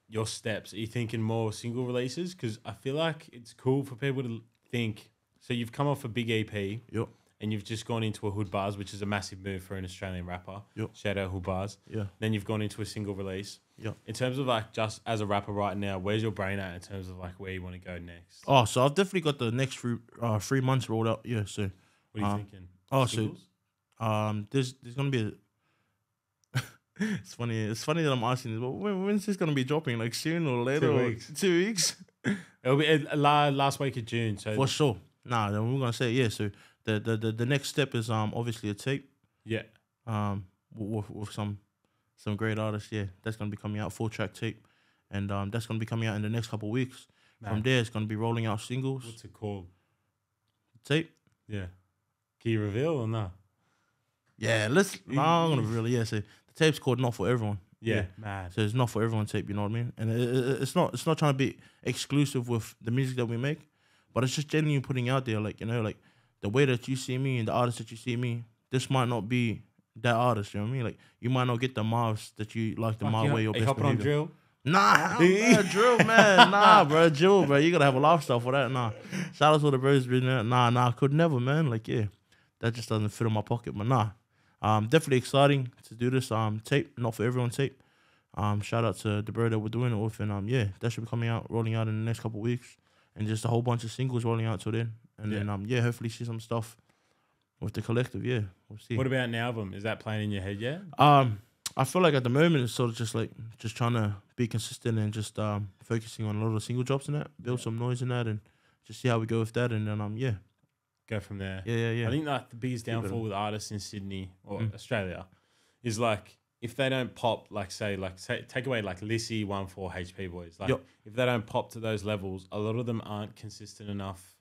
your steps? Are you thinking more single releases? Because I feel like it's cool for people to think. So you've come off a big EP Yep. and you've just gone into a Hood Bars, which is a massive move for an Australian rapper. Yep. Shout out Hood Bars. Yeah. Then you've gone into a single release. Yep. In terms of like just as a rapper right now, where's your brain at in terms of like where you want to go next? Oh, so I've definitely got the next three uh, three months rolled out. Yeah. So What are you um, thinking? oh, so Um, there's there's gonna be. A it's funny. It's funny that I'm asking this, but when, when's this gonna be dropping? Like soon or later? Two or weeks. Two weeks. It'll be uh, la- last week of June. So For sure. Nah, then we're gonna say yeah. So the, the the the next step is um obviously a tape yeah, um with, with some some great artists. Yeah, that's gonna be coming out full track tape, and um that's gonna be coming out in the next couple of weeks. From there, it's gonna be rolling out singles, what's it called? tape. Yeah, can you reveal or not? Yeah, let's. Nah, I'm gonna really yeah. So the tape's called Not for Everyone. Yeah, Yeah. man. So it's not for everyone tape, you know what I mean? And it, it, it's not it's not trying to be exclusive with the music that we make, but it's just genuinely putting out there, like you know, like the way that you see me and the artists that you see me. This might not be that artist, you know what I mean? Like you might not get the Mavs that you like the you way or are you best hopping on drill? Nah, bro, drill man, nah, bro, drill, bro. You gotta have a lifestyle for that. Nah, shout out to the bros, been there. Nah, nah, I could never, man. Like yeah, that just doesn't fit in my pocket. But nah, um, definitely exciting to do this. Um, tape, not for everyone tape. Um, shout out to the bro that we're doing it with, and um, yeah, that should be coming out, rolling out in the next couple of weeks, and just a whole bunch of singles rolling out till then, and Yeah. then um, yeah, hopefully see some stuff with the collective. Yeah, we'll see. What about an album? Is that playing in your head yet? Um, I feel like at the moment it's sort of just like just trying to be consistent and just um focusing on a lot of single drops and that, build some noise in that, and just see how we go with that, and then um yeah, Go from there. yeah, yeah, yeah. I think like the biggest downfall with artists in Sydney or Mm. Australia is like if they don't pop, like say, like say, take away like Lisi one four HP boys, like Yup. if they don't pop to those levels, a lot of them aren't consistent enough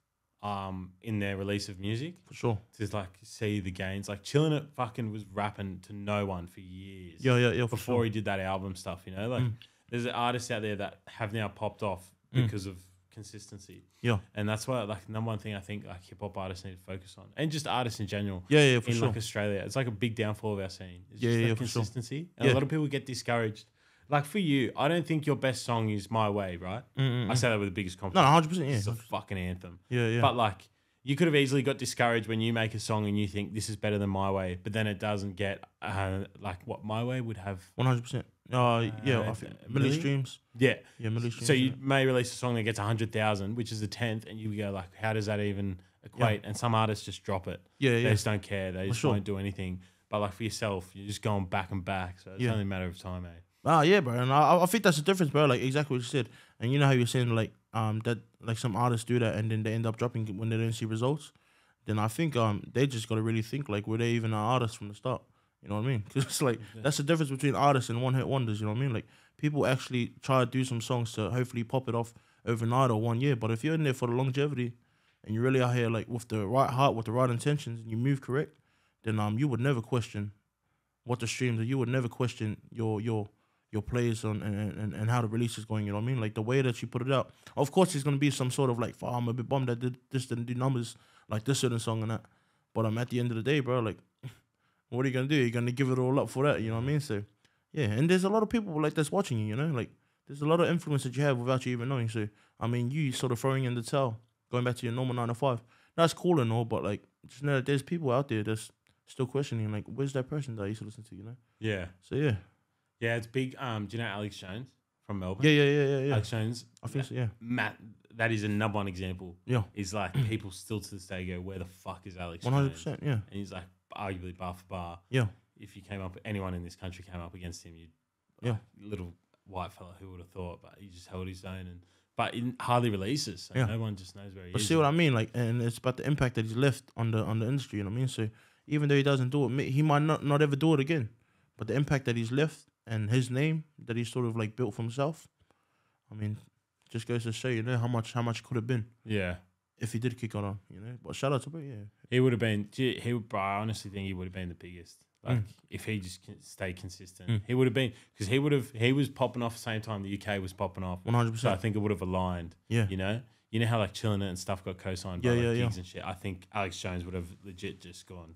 um in their release of music for sure. to like see the gains. Like Chillinit fucking was rapping to no one for years. Yeah, yeah, yeah. Before sure. he did that album stuff, you know, like Mm. there's artists out there that have now popped off Mm. because of consistency. Yeah. And that's why like number one thing I think like hip hop artists need to focus on. And just artists in general. Yeah, yeah, for in sure. like Australia. It's like a big downfall of our scene. It's Yeah, just yeah, that for sure. consistency. And Yeah. a lot of people get discouraged. Like for you, I don't think your best song is My Way, right? Mm, mm, I mm. say that with the biggest confidence. no, hundred percent. Yeah, It's a fucking anthem. yeah, yeah. But like you could have easily got discouraged when you make a song and you think this is better than My Way, but then it doesn't get uh, like what My Way would have. One hundred percent. Uh, yeah, Uh, I think a million million? streams. Yeah. Yeah. So you yeah. may release a song that gets hundred thousand, which is the tenth, and you go like, how does that even equate? And some artists just drop it. yeah, They yeah, just don't care. They just sure. won't do anything. But like for yourself, you're just going back and back. So it's Yeah. only a matter of time, eh? Ah, yeah, bro, and I, I think that's the difference, bro. Like exactly what you said, and you know how you're saying like um that like some artists do that and then they end up dropping when they don't see results. Then I think um they just got to really think like were they even an artist from the start? You know what I mean? Because it's like Yeah. that's the difference between artists and one hit wonders. You know what I mean? Like people actually try to do some songs to hopefully pop it off overnight or one year. But if you're in there for the longevity and you really are here like with the right heart, with the right intentions, and you move correct, then um you would never question what the streams are. You would never question your your your plays on and, and, and how the release is going. You know what I mean? Like the way that you put it out. Of course, it's gonna be some sort of like, "Fuck, I'm a bit bummed that did this didn't do numbers like this certain song and that. But um, at the end of the day, bro, like, what are you gonna do? You're gonna give it all up for that. You know what I mean? So yeah, and there's a lot of people like that's watching you. You know, like there's a lot of influence that you have without you even knowing. So I mean, you sort of throwing in the towel, going back to your normal nine to five. That's cool and all, but like, just know that there's people out there that's still questioning, like, where's that person that I used to listen to? You know? Yeah. So yeah. Yeah, it's big. Um, do you know Alex Jones? from Melbourne. Yeah, yeah, yeah, yeah, yeah. Alex Jones. I think so. Yeah, Matt, that is a number one example. yeah. Is like people still to this day go, where the fuck is Alex? One hundred Jones?" percent. Yeah, And he's like arguably bar for bar. yeah. If you came up, anyone in this country came up against him, you'd Yeah. little white fella who would have thought, but he just held his own and. But he hardly releases, so Yeah. no one just knows where he But is. But see what I mean? Like, and it's about the impact that he's left on the on the industry. You know what I mean? So even though he doesn't do it, he might not not ever do it again. But the impact that he's left and his name that he sort of like built for himself, I mean, just goes to show you know how much how much could have been yeah, if he did kick on. You know, but shout out to him. Yeah, he would have been. He, would- I honestly think he would have been the biggest. Like Mm. if he just stayed consistent, Mm. he would have been because he would have. He was popping off the same time the UK was popping off. one hundred So I think it would have aligned. Yeah, You know, you know how like Chillinit and stuff got co-signed by Yeah, like yeah, yeah. and shit. I think Alex Jones would have legit just gone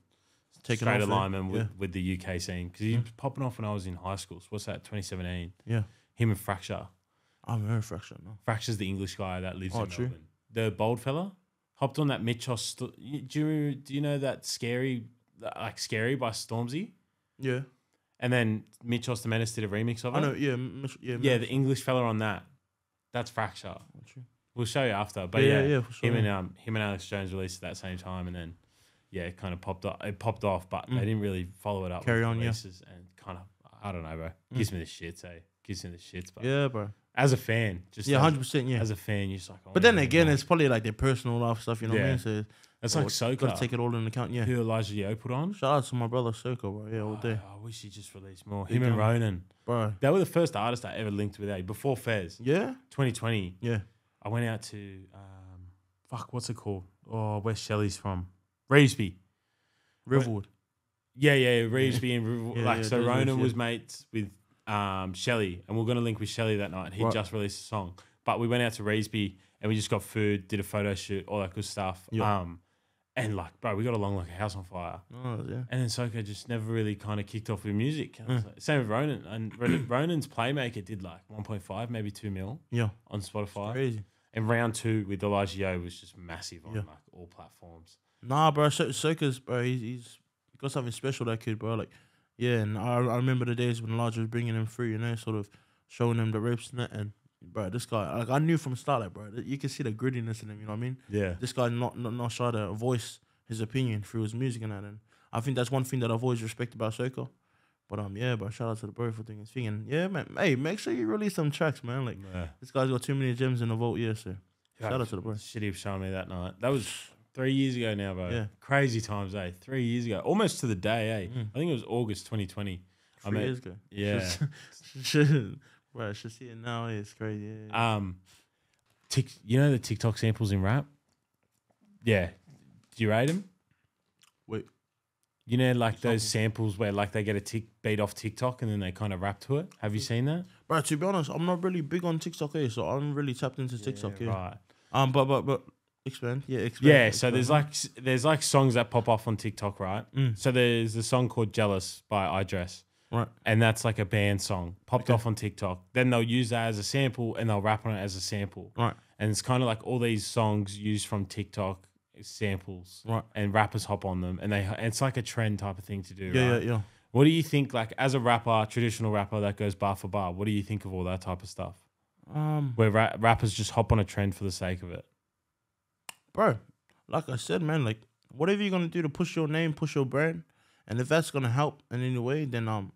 taking straight alignment with, Yeah. with the UK scene because he was popping off when I was in high school. So what's that? 2017. Yeah, Him and Fracture. I'm very fraction now. Fracture's the English guy that lives Oh, in true. Melbourne. The bold fella hopped on that Mitchos. Do you do you know that scary like scary by Stormzy? Yeah, And then Mitchos the Menace did a remix of it. I know. Yeah, Mich- yeah, Yeah, the English fella on that. That's Fracture. True. We'll show you after. But yeah, yeah, yeah, yeah, for sure. him and um him and Alex Jones released at that same time, and then yeah, it kind of popped off. It popped off, but Mm. they didn't really follow it up. Carry with on, yeah. and kind of I don't know, bro. Gives me the shits, eh? Gives me the shits. But yeah, bro. as a fan, just Yeah, hundred percent. Yeah. as a fan, you're just like. But then again, involved. it's probably like their personal life stuff. You know what I Yeah. mean? So it's like Soka. got to take it all into account. Yeah. who Elijah Yo put on. Shout out to my brother Soko, bro. Yeah, all day, Oh, I wish he just released more. Him and. Ronan. bro. They were the first artist I ever linked with. A before Fez, Yeah, 2020. yeah. I went out to um, fuck, what's it called? Oh, where's Shelley's from? Revesby. Riverwood. Yeah, yeah, Revesby and River- Yeah, like yeah, so. Ronan yeah. was mates with um, Shelley, and we are gonna link with Shelly that night. He Right. just released a song, but we went out to Revesby and we just got food, did a photo shoot, all that good stuff. Yeah. Um, and like, bro, we got along like a house on fire. Oh, yeah. And then Soka just never really kind of kicked off with music. Mm. like- same with Ronan. And Ronan's Playmaker did like 1.5, maybe 2 mil Yeah. on Spotify. Crazy. And round two with Elijah Yo was just massive on Yeah. like all platforms. Nah, bro. So- Soka's, bro. He's, he's got something special. That kid, bro. Like, yeah. And I, I remember the days when Elijah was bringing him through. You know, sort of showing him the ropes and that. And bro, this guy, like, I knew from the start, like, bro, you can see the grittiness in him. You know what I mean? Yeah. This guy not not, not shy to voice his opinion through his music and that. And I think that's one thing that I've always respected about Soko. But um, yeah, bro. Shout out to the bro for doing his thing. And yeah, man. Hey, make sure you release some tracks, man. Like, yeah. this guy's got too many gems in the vault. Yeah, so shout out to the bro. Shit he was showing me that night. That was three years ago now, bro. Yeah. Crazy times, eh? Three years ago. Almost to the day, eh? Mm. I think it was August 2020. I Three mean, years ago. Yeah. Bro, I should see it now. It's crazy. Yeah. Um, tic, you know the TikTok samples in rap? Yeah. Do you rate them? Wait. You know, like those samples where like they get a tick beat off TikTok and then they kind of rap to it. Have you seen that? Bro, to be honest, I'm not really big on TikTok, eh? So I'm really tapped into TikTok, yeah. Right. Um, but but but expand, yeah, expand. Yeah. So expand. there's like there's like songs that pop off on TikTok, right? Mm. So there's a song called "Jealous" by Eyedress. right, and that's like a band song popped Okay. off on TikTok. Then they'll use that as a sample and they'll rap on it as a sample. right, And it's kind of like all these songs used from TikTok samples right. and rappers hop on them and they and it's like a trend type of thing to do. Yeah, right? yeah, yeah. What do you think like as a rapper, traditional rapper that goes bar for bar, what do you think of all that type of stuff? Um, Where ra- rappers just hop on a trend for the sake of it. Bro, like I said, man, like whatever you're gonna do to push your name, push your brand, and if that's gonna help in any way, then um,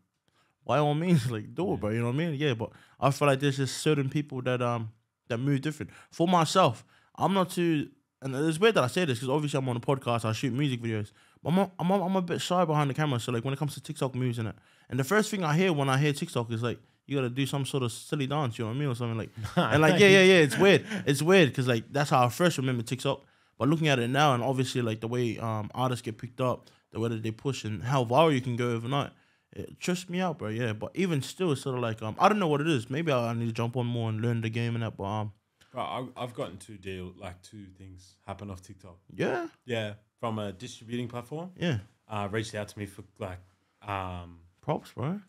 by all means, like do it, bro. You know what I mean? Yeah, but I feel like there's just certain people that um that move different. For myself, I'm not too, and it's weird that I say this because obviously I'm on a podcast, I shoot music videos, but I'm a, I'm a, I'm a bit shy behind the camera. So like when it comes to TikTok moves and it, and the first thing I hear when I hear TikTok is like. You gotta do some sort of silly dance, you know what I mean, or something like. And like, yeah, yeah, yeah, it's weird. It's weird because like that's how I first remember TikTok. But looking at it now, and obviously like the way um artists get picked up, the way that they push, and how viral you can go overnight, it trips me out, bro. Yeah, but even still, it's sort of like um I don't know what it is. Maybe I, I need to jump on more and learn the game and that. But um Bro, I, I've gotten two deal like two things happen off TikTok. yeah, Yeah, from a distributing platform, yeah, uh, reached out to me for like, um, props, bro.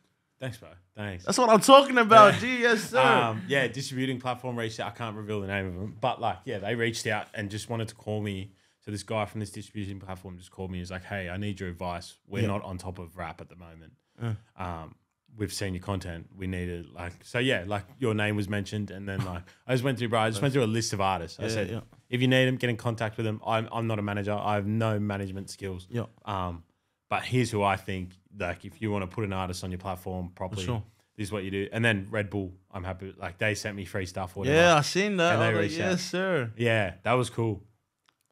Thanks, bro, thanks. That's what I'm talking about. Yeah. G, yes, sir. Um, yeah, distributing platform reached out. I can't reveal the name of them, but like, yeah, they reached out and just wanted to call me. So this guy from this distribution platform just called me. He's like, "Hey, I need your advice. We're Yeah. not on top of rap at the moment. Uh. Um, we've seen your content. We needed like so yeah, like your name was mentioned, and then like I just went through, bro. I just went through a list of artists. I Yeah, said, yeah. if you need them, get in contact with them. I'm I'm not a manager. I have no management skills. Yeah. Um, but here's who I think like if you want to put an artist on your platform properly, sure. this is what you do. And then Red Bull, I'm happy. Like they sent me free stuff. Whatever. Yeah, I seen that. And they like, reached out. yes, sir. Yeah, that was cool.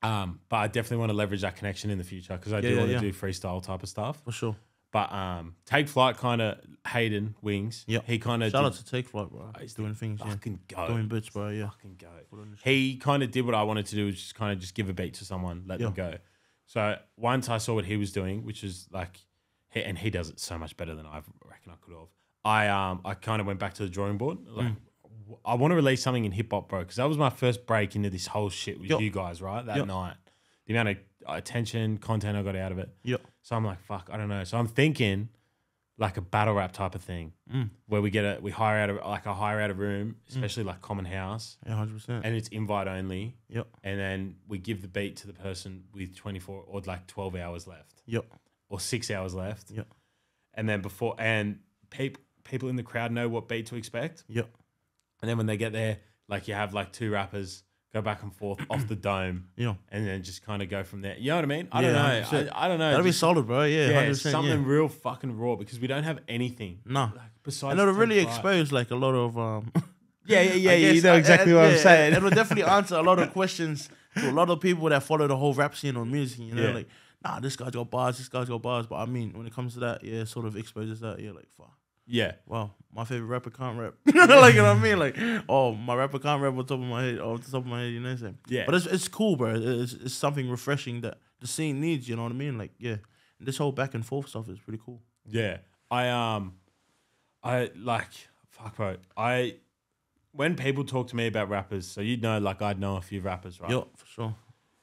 Um, but I definitely want to leverage that connection in the future because I do Yeah, yeah, want to yeah. do freestyle type of stuff. For sure. But um, take flight kind of Hayden Wings. Yeah, he kind of Shout out to Take Flight, bro. He's doing things, yeah. fucking go, Doing bits, bro. Yeah. fucking go. Put on the sh- He kind of did what I wanted to do, which is kind of just give a beat to someone, let them go. So once I saw what he was doing, which is like, he, and he does it so much better than I reckon I could have. I um I kind of went back to the drawing board. Like, w- I want to release something in hip hop, bro, because that was my first break into this whole shit with Yup. you guys, right? That Yup. night, the amount of attention, content I got out of it. Yep. So I'm like, fuck, I don't know. So I'm thinking like a battle rap type of thing Mm. where we get a we hire out of like a hire out a room, especially like common house, Yeah, 100%. and it's invite only, Yep. and then we give the beat to the person with 24 or like 12 hours left Yep. or six hours left, Yep. and then before and people people in the crowd know what beat to expect, Yep. and then when they get there, like you have like two rappers go back and forth off the dome, Yeah. and then just kind of go from there. You know what I mean? I Yeah, don't know. 100%. I, I don't know. That'll be Just- solid, bro. Yeah, yeah, 100%. something yeah. real fucking raw because we don't have anything. No, Like besides, And it'll really expose like a lot of um Yeah, yeah, yeah. I You guess, know uh, exactly uh, what I'm yeah, saying. It'll definitely answer a lot of questions to a lot of people that follow the whole rap scene on music. You know, Yeah. like, nah, this guy's got bars, this guy's got bars. But I mean, when it comes to that, yeah, it sort of exposes that. Yeah, like, fuck. Yeah, Wow, my favorite rapper can't rap. like, you know what I mean? Like, oh, my rapper can't rap on top of my head, off the top of my head, you know what I'm saying? Yeah. But it's, it's cool, bro. It's, it's something refreshing that the scene needs, you know what I mean? Like, yeah. This whole back and forth stuff is pretty cool. yeah. I um, I like fuck, bro. I when people talk to me about rappers, so you know, like I'd know a few rappers, right? Yeah, for sure.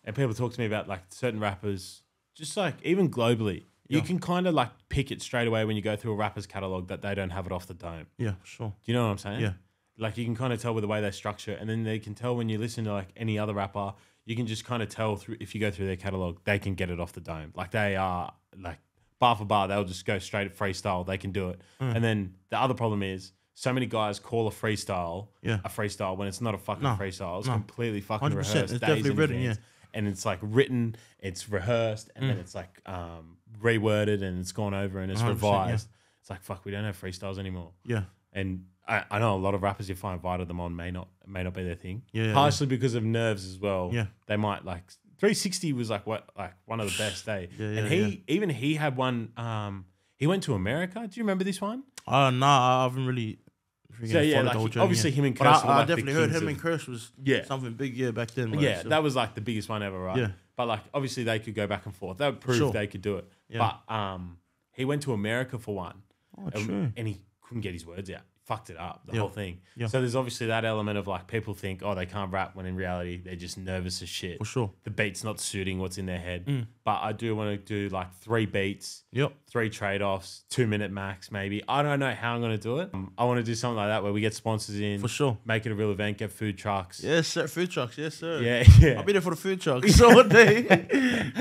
And people talk to me about like certain rappers, just like even globally, you Yeah. can kind of like pick it straight away when you go through a rapper's catalog that they don't have it off the dome. Yeah, sure. Do you know what I'm saying? Yeah. Like you can kind of tell with the way they structure, it, and then they can tell when you listen to like any other rapper, you can just kind of tell through if you go through their catalog, they can get it off the dome. Like they are like bar for bar, they'll just go straight at freestyle. They can do it. Mm. And then the other problem is so many guys call a freestyle Yeah. a freestyle when it's not a fucking No, freestyle. It's no. completely fucking 100%, rehearsed. it's definitely written, advance. And it's like written, it's rehearsed, and Mm. then it's like um, reworded and it's gone over and it's 100%, yeah. revised. It's like fuck, we don't have freestyles anymore. Yeah. And I, I know a lot of rappers if I invited them on may not may not be their thing. Yeah, yeah, Partially because of nerves as well. Yeah. They might like 360 was like what like one of the best, eh? Yeah, yeah, and he yeah. even he had one um he went to America. Do you remember this one? Uh, nah, I haven't really. So, yeah, like, he- journey, obviously yeah. him and But I- I, like definitely heard him of- and Kerser was Yeah. something big, yeah, back then. like, yeah, so- that was like the biggest one ever, right? Yeah. But like obviously they could go back and forth. That would prove Sure. they could do it. Yeah. But um he went to America for one. Oh, and, true. and he couldn't get his words out. Fucked it up, the Yeah. whole thing. Yeah. So there's obviously that element of like people think, oh, they can't rap when in reality they're just nervous as shit. For sure. The beat's not suiting what's in their head. Mm. But I do want to do like three beats, Yep. three trade offs, two minute max, maybe. I don't know how I'm going to do it. Um, I want to do something like that where we get sponsors in, For sure. make it a real event, get food trucks. Yes, sir. Food trucks. Yes, sir. Yeah. Yeah. I'll be there for the food trucks. So one day,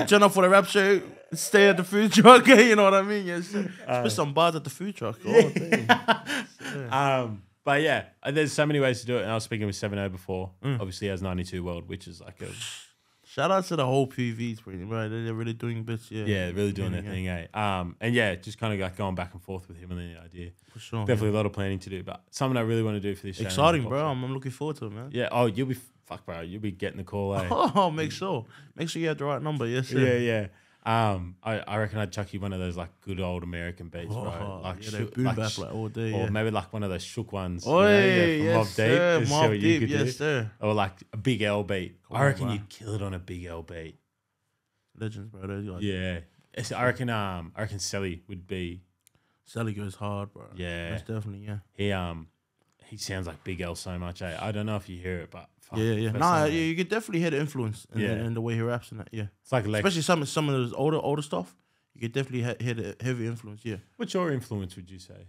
turn up for the rap show, stay at the food truck. you know what I mean? Yes, sir. Uh, Spit some bars at the food truck. Oh, day. Um, but yeah, there's so many ways to do it. And I was speaking with 7 before. Mm. Obviously, has 92 World, which is like a, Shout out to the whole PVs, pretty right? They're really doing bits. Yeah, yeah, really doing Yeah, their yeah. thing, eh? Um, and yeah, just kind of like going back and forth with him and the idea. for sure. Definitely a lot of planning to do, but something I really want to do for this show. exciting, bro. I'm, I'm looking forward to it, man. Yeah. Oh, you'll be, fuck, bro. You'll be getting the call, eh? Oh, make sure, make sure you have the right number. Yes, sir. yeah, yeah. Um, I, I reckon I'd chuck you one of those like good old American beats, Oh, bro. Like, yeah, shook- boom like bap like all day. or Yeah. maybe like one of those shook ones. you Oh, know, yeah, yeah, from yes, Mobb Deep. sir. Mobb what you Deep, could do. yes, sir. Or like a big L beat. Come I on, reckon bro. you'd kill it on a big L beat. Legends, bro. Like, Yeah. It's- I reckon um I reckon Sally would be Sally goes hard, bro. Yeah. that's definitely yeah. he um he sounds like Big L so much. Eh? I don't know if you hear it, but fuck, yeah, yeah. Nah, yeah, you could definitely hear the influence in, Yeah. in, in the way he raps and that. Yeah, It's like Lex. especially some some of those older older stuff. You could definitely he- hear the heavy influence. Yeah. What's your influence? Would you say?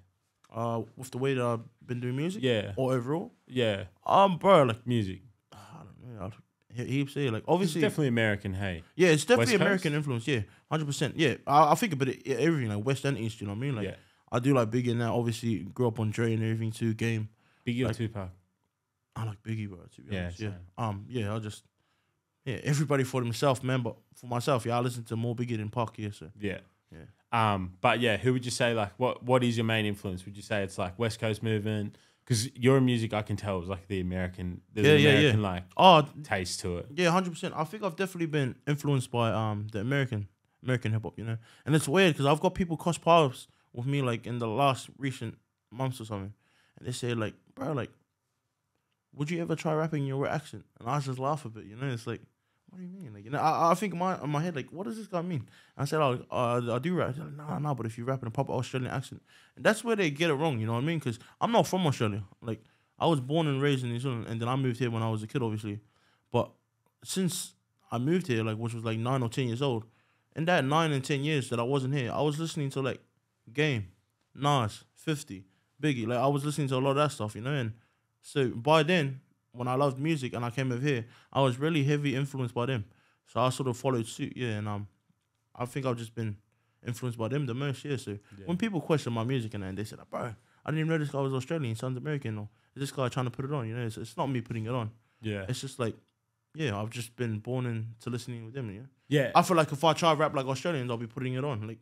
Uh, with the way that I've been doing music. Yeah, Or overall. yeah, Um, bro, like music. I don't know. He- heaps here. Like It's obviously, definitely American. Hey, yeah, it's definitely? American influence. Yeah, hundred percent. Yeah, I, I think about it. Yeah, everything like West and East. You know what I mean? Like yeah, I do like Biggie now. Obviously, grew up on Dre and everything too. Game. Biggie or Tupac? I like Biggie, bro. To be Yeah, honest, yeah. same. Um, yeah. I just, yeah. Everybody for themselves, man. But for myself, yeah, I listen to more Biggie than Pac. Yeah, so Yeah. Yeah. Um, but yeah, who would you say like what what is your main influence? Would you say it's like West Coast movement? Because your music, I can tell, is like the American, there's Yeah, an yeah, yeah. Like oh taste to it. yeah, hundred percent. I think I've definitely been influenced by um the American American hip hop, you know. And it's weird because I've got people cross paths with me like in the last recent months or something, and they say like, bro, like, would you ever try rapping in your accent? And I just laugh a bit, you know. It's like, what do you mean? Like, you know, I, I think in my in my head like, what does this guy mean? I said, oh, uh, I do rap. Like, nah, nah, but if you rap in a proper Australian accent, and that's where they get it wrong. You know what I mean? Because I'm not from Australia. Like, I was born and raised in New Zealand, and then I moved here when I was a kid, obviously. But since I moved here, like which was like nine or ten years old, in that nine and ten years that I wasn't here, I was listening to like Game, Nas, Fifty, Biggie. Like I was listening to a lot of that stuff, you know. And so by then, when I loved music and I came over here, I was really heavy influenced by them. So I sort of followed suit, yeah. And um, I think I've just been influenced by them the most, yeah. So Yeah. when people question my music and then they said, "Bro, I didn't even know this guy was Australian. Sounds American." Or is this guy trying to put it on? You know, it's, it's not me putting it on. Yeah. It's just like, yeah, I've just been born into listening with them. Yeah, Yeah. I feel like if I try to rap like Australians, I'll be putting it on. Like,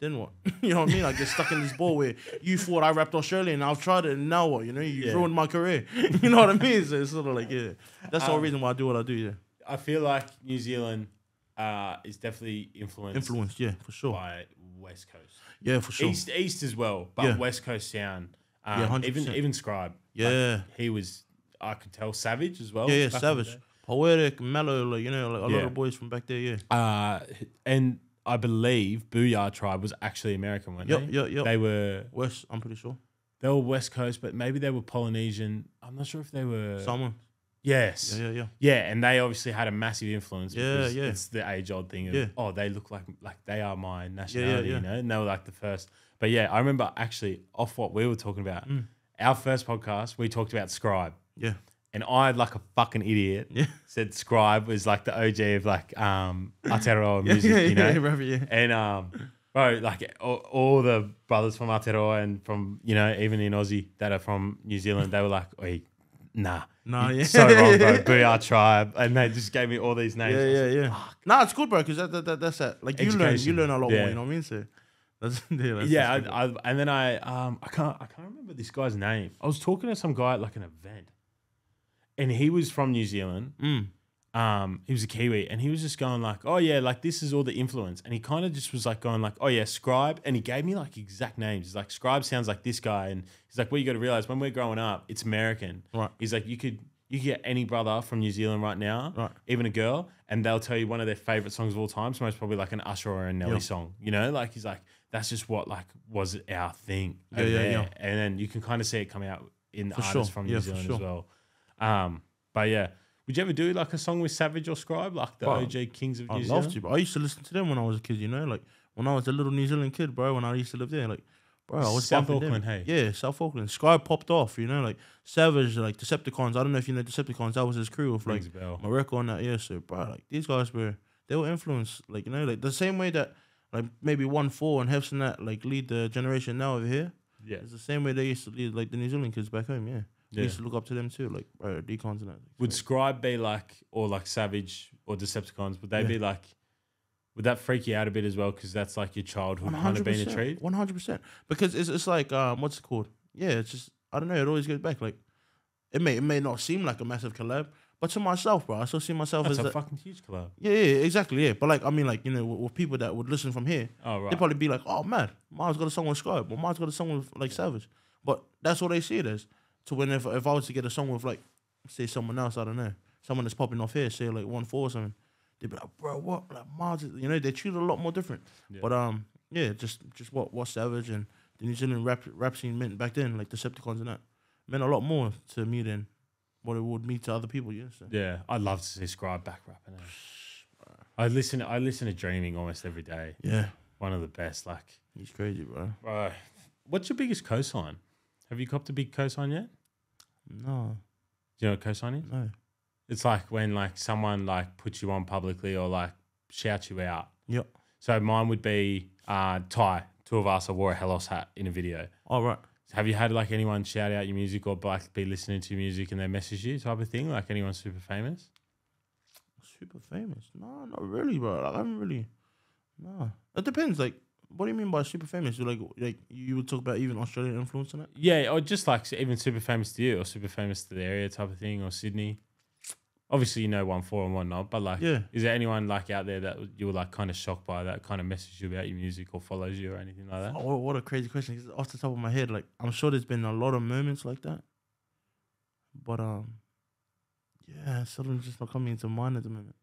then what? you know what I mean? I get stuck in this ball where you thought I rapped Australian, I've tried it, and now what? You know, you Yeah. ruined my career. you know what I mean? So it's sort of like, yeah, that's the whole Um, reason why I do what I do. Yeah, I feel like New Zealand uh, is definitely influenced Influenced, Yeah, for sure. by West Coast. Yeah, for sure. East East as well, but Yeah. West Coast sound. Um, Yeah, 100%. even even Scribe. Yeah. Like, he was. I could tell Savage as well. yeah, yeah, back in the savage, poetic, mellow. Like you know, like a lot of boys from back there. Yeah. Uh, and I believe Boo-Yaa Tribe was actually American, weren't Yep, they? yep, yep. They were West, I'm pretty sure. they were West Coast, but maybe they were Polynesian. I'm not sure if they were. Someone. yes. Yeah, yeah, yeah. Yeah, and they obviously had a massive influence. Yeah, yeah. It's the age old thing of Yeah. oh, they look like like they are my nationality, yeah. you know, and they were like the first. But yeah, I remember actually off what we were talking about. Mm. Our first podcast, we talked about Scribe, Yeah. And I, like a fucking idiot, Yeah. said Scribe was like the OG of like um Aotearoa music, yeah, you know. yeah, brother, yeah. And um, bro, like all, all the brothers from Aotearoa and from you know even in Aussie that are from New Zealand, they were like, "Oi, nah, Nah, yeah. so wrong, bro. Boo-Yaa Tribe," and they just gave me all these names. Yeah, yeah, yeah. Nah, it's good, bro, because that, that, that, that's that. Like you learn, you learn a lot Yeah. more. You know what I mean? So that's yeah, that's, yeah. I, I, and then I um I can't I can't remember this guy's name. I was talking to some guy at like an event, and he was from New Zealand. Mm. Um, he was a Kiwi, and he was just going like, "Oh yeah, like this is all the influence," and he kind of just was like going like, "Oh yeah, Scribe," and he gave me like exact names. He's like, "Scribe sounds like this guy," and he's like, "What you got to realize when we're growing up, it's American." Right. He's like, "You could." You get any brother from New Zealand right now, Right. even a girl, and they'll tell you one of their favorite songs of all time. So most probably like an Usher or a Nelly Yeah. song. You know, like he's like, that's just what like was our thing. Yeah, yeah, yeah. And then you can kind of see it coming out in For artists sure. from New Zealand sure. as well. Um, but yeah, would you ever do like a song with Savage or Scribe, like the Bro, OG Kings of New I'd Zealand? love to, bro. I used to listen to them when I was a kid. You know, like when I was a little New Zealand kid, bro. When I used to live there, like, bro, I was South bumping them. Auckland, hey? Yeah, South Auckland. Sky popped off. You know, like Savage, like Deceptikonz. I don't know if you know Deceptikonz. That was his crew of like Rings a bell. Mareko on that. Yeah, so bro, like these guys were they were influenced, like you know, like the same way that like maybe one four and Hefs and that like lead the generation now over here. Yeah. It's the same way they used to lead like the New Zealand kids back home. Yeah, Yeah. used to look up to them too, like bro, decons and that. Would Scribe be like, or like Savage or Deceptikonz? Would they Yeah. be like? Would that freak you out a bit as well? Because that's like your childhood kind of being a treat. One hundred percent. Because it's it's like um, what's it called? Yeah, it's just I don't know. It always goes back. Like it may it may not seem like a massive collab, but to myself, bro, I still see myself That's as a fucking huge collab. Yeah, yeah, exactly. Yeah, but like I mean, like you know, with, with people that would listen from here, Oh right. they'd probably be like, "Oh man, Miles got a song with Scribe, or Miles got a song with like Savage." But that's what they see it as. To when if if I was to get a song with like, say someone else, I don't know, someone that's popping off here, say like one four or something, they'd be like, "Bro, what?" Like is-" you know, they treat it a lot more different. Yeah. But um, yeah, just just what what Savage and the New Zealand rap rap scene meant back then, like Deceptikonz and that, meant a lot more to me than what it would mean to other people. Yeah, so. Yeah, I'd love to see Scribe back rapping. eh? I listen. I listen to Dreaming almost every day. yeah, One of the best. Like, he's crazy, bro. bro, what's your biggest cosign? Have you copped a big cosign yet? No, Do you know what cosign is? no, It's like when like someone like puts you on publicly or like shouts you out. Yep. So mine would be uh, Ty two of us, I wore a Helos hat in a video. All right. Have you had like anyone shout out your music or like be listening to your music and they message you type of thing? Like anyone super famous? Super famous? No, not really, bro. Like I haven't really. No, it depends. Like, what do you mean by super famous? You like, like you would talk about even Australian influence in it? Yeah, or just like even super famous to you or super famous to the area type of thing or Sydney. Obviously, you know one four and one not, but like, Yeah. is there anyone like out there that you were like kind of shocked by that kind of message you about your music or follows you or anything like that? Oh, what- a crazy question! 'cause off the top of my head, like I'm sure there's been a lot of moments like that, but um, yeah, something's just not coming into mind at the moment.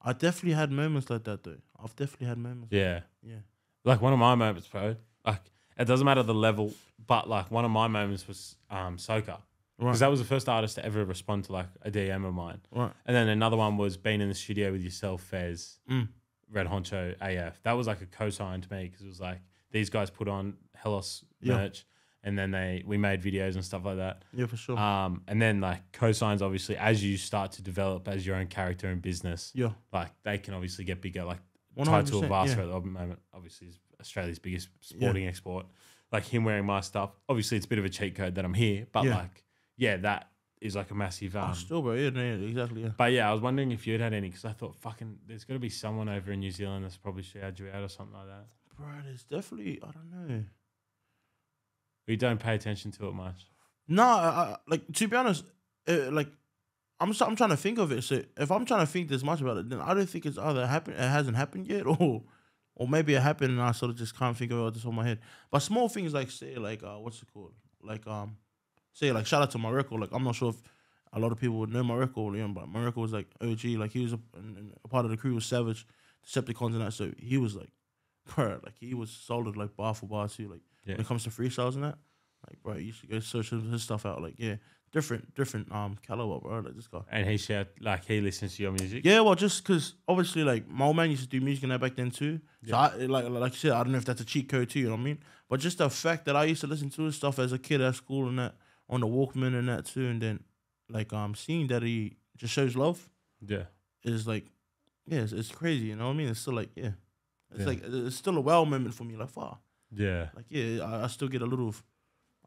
I definitely had moments like that though. I've definitely had moments. Yeah, Yeah. Like one of my moments, bro. Like it doesn't matter the level, but like one of my moments was um Soka Right. because that was the first artist to ever respond to like a DM of mine. right. And then another one was being in the studio with yourself, Fez, Mm. Red Honcho, AF. That was like a co-sign to me because it was like these guys put on Helos Yeah. merch, and then they we made videos and stuff like that. Yeah, for sure. Um, and then like co-signs, obviously, as you start to develop as your own character and business, yeah. like they can obviously get bigger. Like 100%, Tai Tuivasa yeah. at the moment, obviously, is Australia's biggest sporting export. Like him wearing my stuff, obviously, it's a bit of a cheat code that I'm here, but Yeah. like, yeah, that is like a massive. Um, oh, still, bro. Yeah, yeah, exactly. Yeah. but yeah, I was wondering if you'd had any because I thought fucking there's got to be someone over in New Zealand that's probably shouted you out or something like that. Bro, there's definitely I don't know. We don't pay attention to it much. No, I, like to be honest, uh, like I'm I'm trying to think of it. So if I'm trying to think this much about it, then I don't think it's either happened, it hasn't happened yet, or or maybe it happened and I sort of just can't think of it just on my head. But small things like say like uh, what's it called? Like um, say like shout out to my record. Like I'm not sure if a lot of people would know my record, you know, but my record was like OG. Like he was a, a part of the crew was Savage, Deceptikonz and that. So he was like, bro, like he was solid like bar for bar too. Like Yeah. when it comes to freestyles and that. Like, bro, you should go search his stuff out. Like, yeah, different, different um caliber, bro. Like this guy. And he said, like he listens to your music. Yeah, well, just because obviously, like my old man used to do music in that back then too. So Yeah. I like like you said, I don't know if that's a cheat code too. You know what I mean? But just the fact that I used to listen to his stuff as a kid at school and that on the Walkman and that too, and then like um seeing that he just shows love Yeah. is like, yeah, it's, it's crazy. You know what I mean? It's still like, yeah, it's Yeah. like it's still a wow moment for me. Like, far. Yeah. like yeah, I, I still get a little,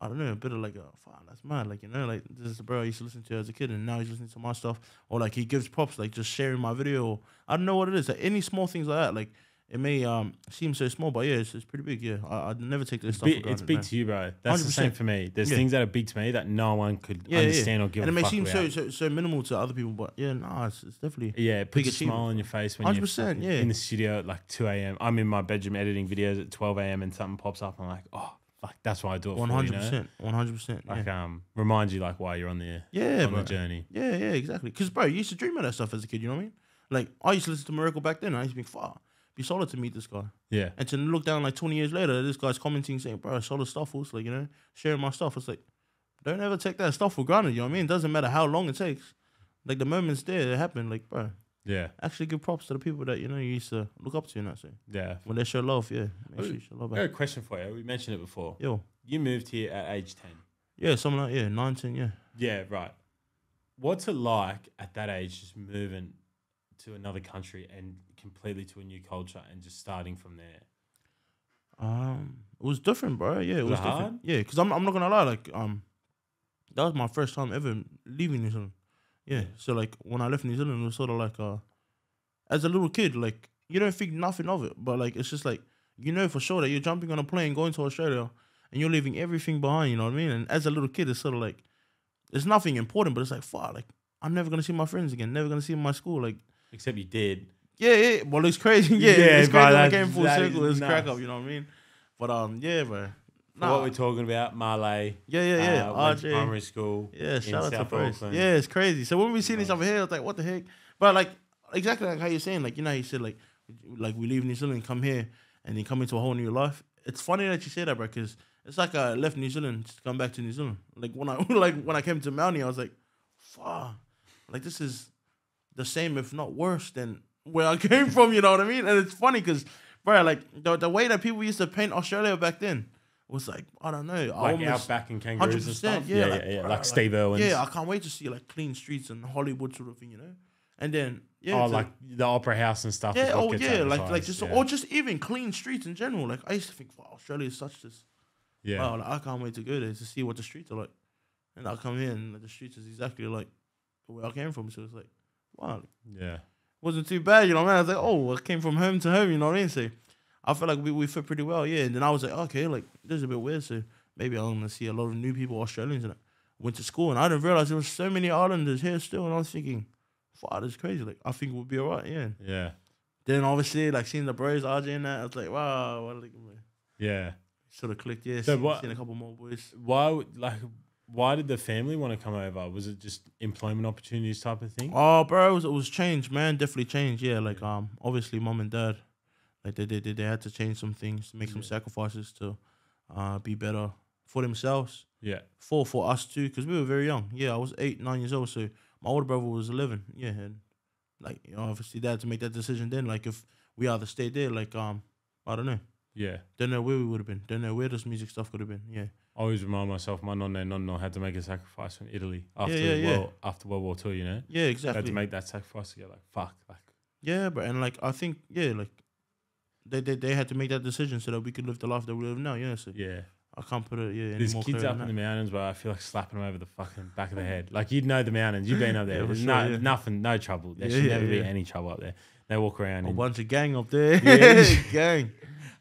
I don't know, a bit of like, a, fuck, that's mad. Like you know, like this is the bro I used to listen to as a kid, and now he's listening to my stuff, or like he gives props, like just sharing my video. Or, I don't know what it is. Like any small things like that, like it may um seem so small, but yeah, it's, it's pretty big. Yeah, I, I'd never take this It's stuff. for big, granted, it's big to you, bro. That's the same for me. There's Yeah. things that are big to me that no one could Yeah, yeah. understand or give and it may seem so, so so minimal to other people, but yeah, nah, it's, it's definitely Yeah, it puts a smile on your face when 100%, fucking yeah. in the studio at like 2 a.m. I'm in my bedroom editing videos at 12 a.m. and something pops up. I'm like, oh, fuck, that's why I do it. for, you One hundred percent, one hundred percent. Like, um, remind you like why you're on the Yeah, on bro. the journey. Yeah, yeah, exactly. Because, bro, you used to dream of that stuff as a kid, you know what I mean? Like, I used to listen to Miracle back then. I used to be far. Be solid to meet this guy. Yeah, And to look down like 20 years later, this guy's commenting saying, bro, solid stuff. Also, like, you know, sharing my stuff. It's like, don't ever take that stuff for granted, you know what I mean? It doesn't matter how long it takes. Like, the moment's there, it happened. Like, bro, yeah, actually give props to the people that, you know, you used to look up to and that. So yeah. when they show love, yeah, make sure you show love I got a back. question for you. We mentioned it before. Yo, You moved here at age 10. yeah, something like, yeah, 19, yeah. Yeah, right. What's it like at that age just moving to another country and completely to a new culture and just starting from there? Um, it was different, bro. Yeah, it Was was, it different. hard? Yeah, because I'm I'm not gonna lie, like um, that was my first time ever leaving New Zealand. Yeah, so like when I left New Zealand, it was sort of like uh, as a little kid, like you don't think nothing of it, but like it's just like you know for sure that you're jumping on a plane going to Australia and you're leaving everything behind. You know what I mean? And as a little kid, it's sort of like it's nothing important, but it's like fuck, like I'm never gonna see my friends again, never gonna see my school, like. Except you did. Yeah, yeah. Well, it's crazy. Yeah, Yeah, it's crazy. I came full circle. It's crack up. You know what I mean? But um, yeah, bro. Nah, What we're talking about, Malay. yeah, yeah, yeah. uh, went to RJ. primary school. Yeah, in shout out to South Bryce. Auckland. Yeah, it's crazy. So when we seen each Nice. other here, I was like, what the heck? But like exactly like how you're saying, like you know, how you said like like we leave New Zealand come here and then come into a whole new life. It's funny that you say that, bro, because it's like I left New Zealand to come back to New Zealand. Like when I like when I came to Melanie, I was like, fuck, like this is the same, if not worse, than where I came from. You know what I mean? And it's funny because, bro, like the, the way that people used to paint Australia back then was like I don't know, I Like almost- outback and kangaroos and stuff. yeah, Yeah, like, yeah, yeah. bruh, Like like- Steve Irwin's. yeah, I can't wait to see like clean streets and Hollywood sort of thing, you know. and then yeah, oh, like the opera house and stuff. yeah, oh yeah, like like just yeah. or just even clean streets in general. Like I used to think, wow, Australia is such this. yeah. Wow, like I can't wait to go there to see what the streets are like. And I come here and the streets is exactly like where I came from. So it's like, wow, yeah. wasn't too bad, you know, man. I was like, oh, I came from home to home, you know what I mean? So I felt like we, we fit pretty well, yeah. And then I was like, okay, like this is a bit weird. So maybe I'm gonna see a lot of new people, Australians, and I went to school and I didn't realize there was so many islanders here still. And I was thinking, this is crazy. Like I think we'll be alright, yeah. Yeah. Then obviously, like seeing the bros, RJ and that, I was like, wow, what like, Yeah. sort of clicked, yeah. So seen, what- seen a couple more boys. Why like why did the family want to come over? Was it just employment opportunities type of thing? Oh, bro, it was, it was changed, man. Definitely changed. Yeah, like um, obviously, mom and dad, like they they they, they had to change some things, make some Yeah. sacrifices to, uh, be better for themselves, Yeah. for for us too, because we were very young. Yeah, I was eight, nine years old, so my older brother was eleven. Yeah, and like you know, obviously, they had to make that decision then. Like if we either stayed there, like um, I don't know, Yeah. don't know where we would have been, don't know where this music stuff could have been. Yeah, I always remind myself my nonno and nonno had to make a sacrifice from Italy after yeah, yeah. World, after World War Two, you know? yeah, They exactly. had to make that sacrifice to get like fuck. Like Yeah, but and like I think yeah, like they, they they had to make that decision so that we could live the life that we live now. Yeah, so yeah. I can't put it yeah There's more kids up in the mountains where I feel like slapping them over the fucking back of the head. Like you'd know the mountains. You've been up there. Yeah, There's sure, no, yeah. nothing, no trouble. There Yeah, should never be any trouble up there. They walk around A and bunch of gang up there. Yeah. gang.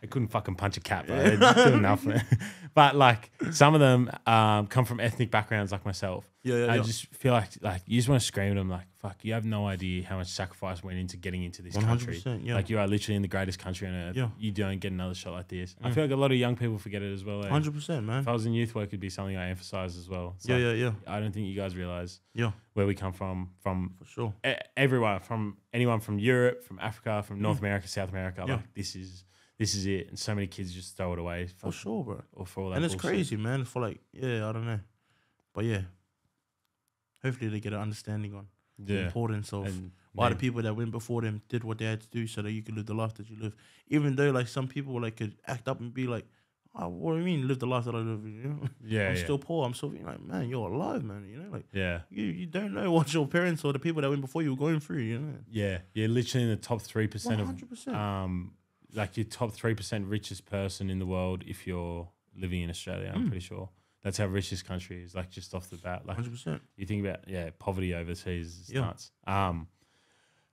They couldn't fucking punch a cat, bro. They're doing nothing. but like some of them um, come from ethnic backgrounds like myself. Yeah, yeah, I yeah. just feel like like you just want to scream at them like, fuck, you have no idea how much sacrifice went into getting into this country. Yeah. Like you are literally in the greatest country on earth. Yeah. You don't get another shot like this. I feel like a lot of young people forget it as well. eh? Hundred percent, man. If I was in youth work, it'd be something I emphasize as well. It's Yeah, like, yeah, yeah, I don't think you guys realize yeah, where we come from, from for sure. e- everywhere, from anyone from Europe, from Africa, from North. America, South America. Yeah. Like this is this is it, and so many kids just throw it away For sure, bro. or for all that. And it's bullshit. crazy, man. For like, yeah, I don't know, but yeah. Hopefully, they get an understanding on the importance of and why the people that went before them did what they had to do so that you could live the life that you live. Even though like some people like could act up and be like, oh, what do you mean live the life that I live? You know, yeah, I'm yeah, still poor. I'm still like, man, you're alive, man. You know, like yeah, you, you don't know what your parents or the people that went before you were going through. You know, yeah. You're literally in the top three percent of hundred percent. um, like your top three percent richest person in the world if you're living in Australia. I'm Mm. pretty sure that's how rich this country is. Like just off the bat, like Hundred percent. you think about yeah, poverty overseas is Yeah. nuts. Um,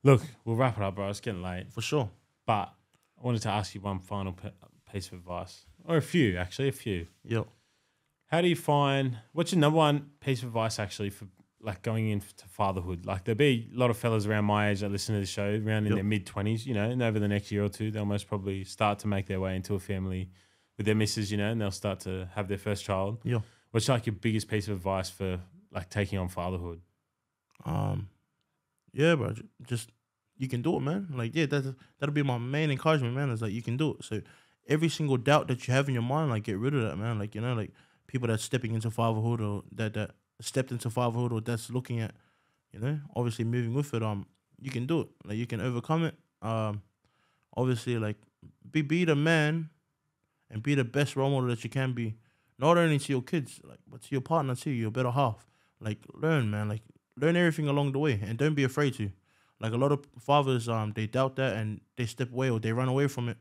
look, we'll wrap it up, bro. It's getting late, For sure. but I wanted to ask you one final p- piece of advice, or a few actually, a few. Yeah. How do you find what's your number one piece of advice actually for like going into fatherhood? Like there'll be a lot of fellas around my age that listen to the show around in Yep. their mid twenties, you know, and over the next year or two, they'll most probably start to make their way into a family with their missus, you know, and they'll start to have their first child. Yeah. What's like your biggest piece of advice for like taking on fatherhood? Um, yeah, bro. Just you can do it, man. Like, yeah, that's that'll be my main encouragement, man. Is like you can do it. So every single doubt that you have in your mind, like get rid of that, man. Like you know, like people that's stepping into fatherhood or that that stepped into fatherhood or that's looking at, you know, obviously moving with it. Um, you can do it. Like you can overcome it. Um, obviously, like be be the man, and be the best role model that you can be. Not only to your kids, like, but to your partner too, your better half. Like, learn, man. Like, learn everything along the way and don't be afraid to like a lot of fathers um they doubt that and they step away or they run away from it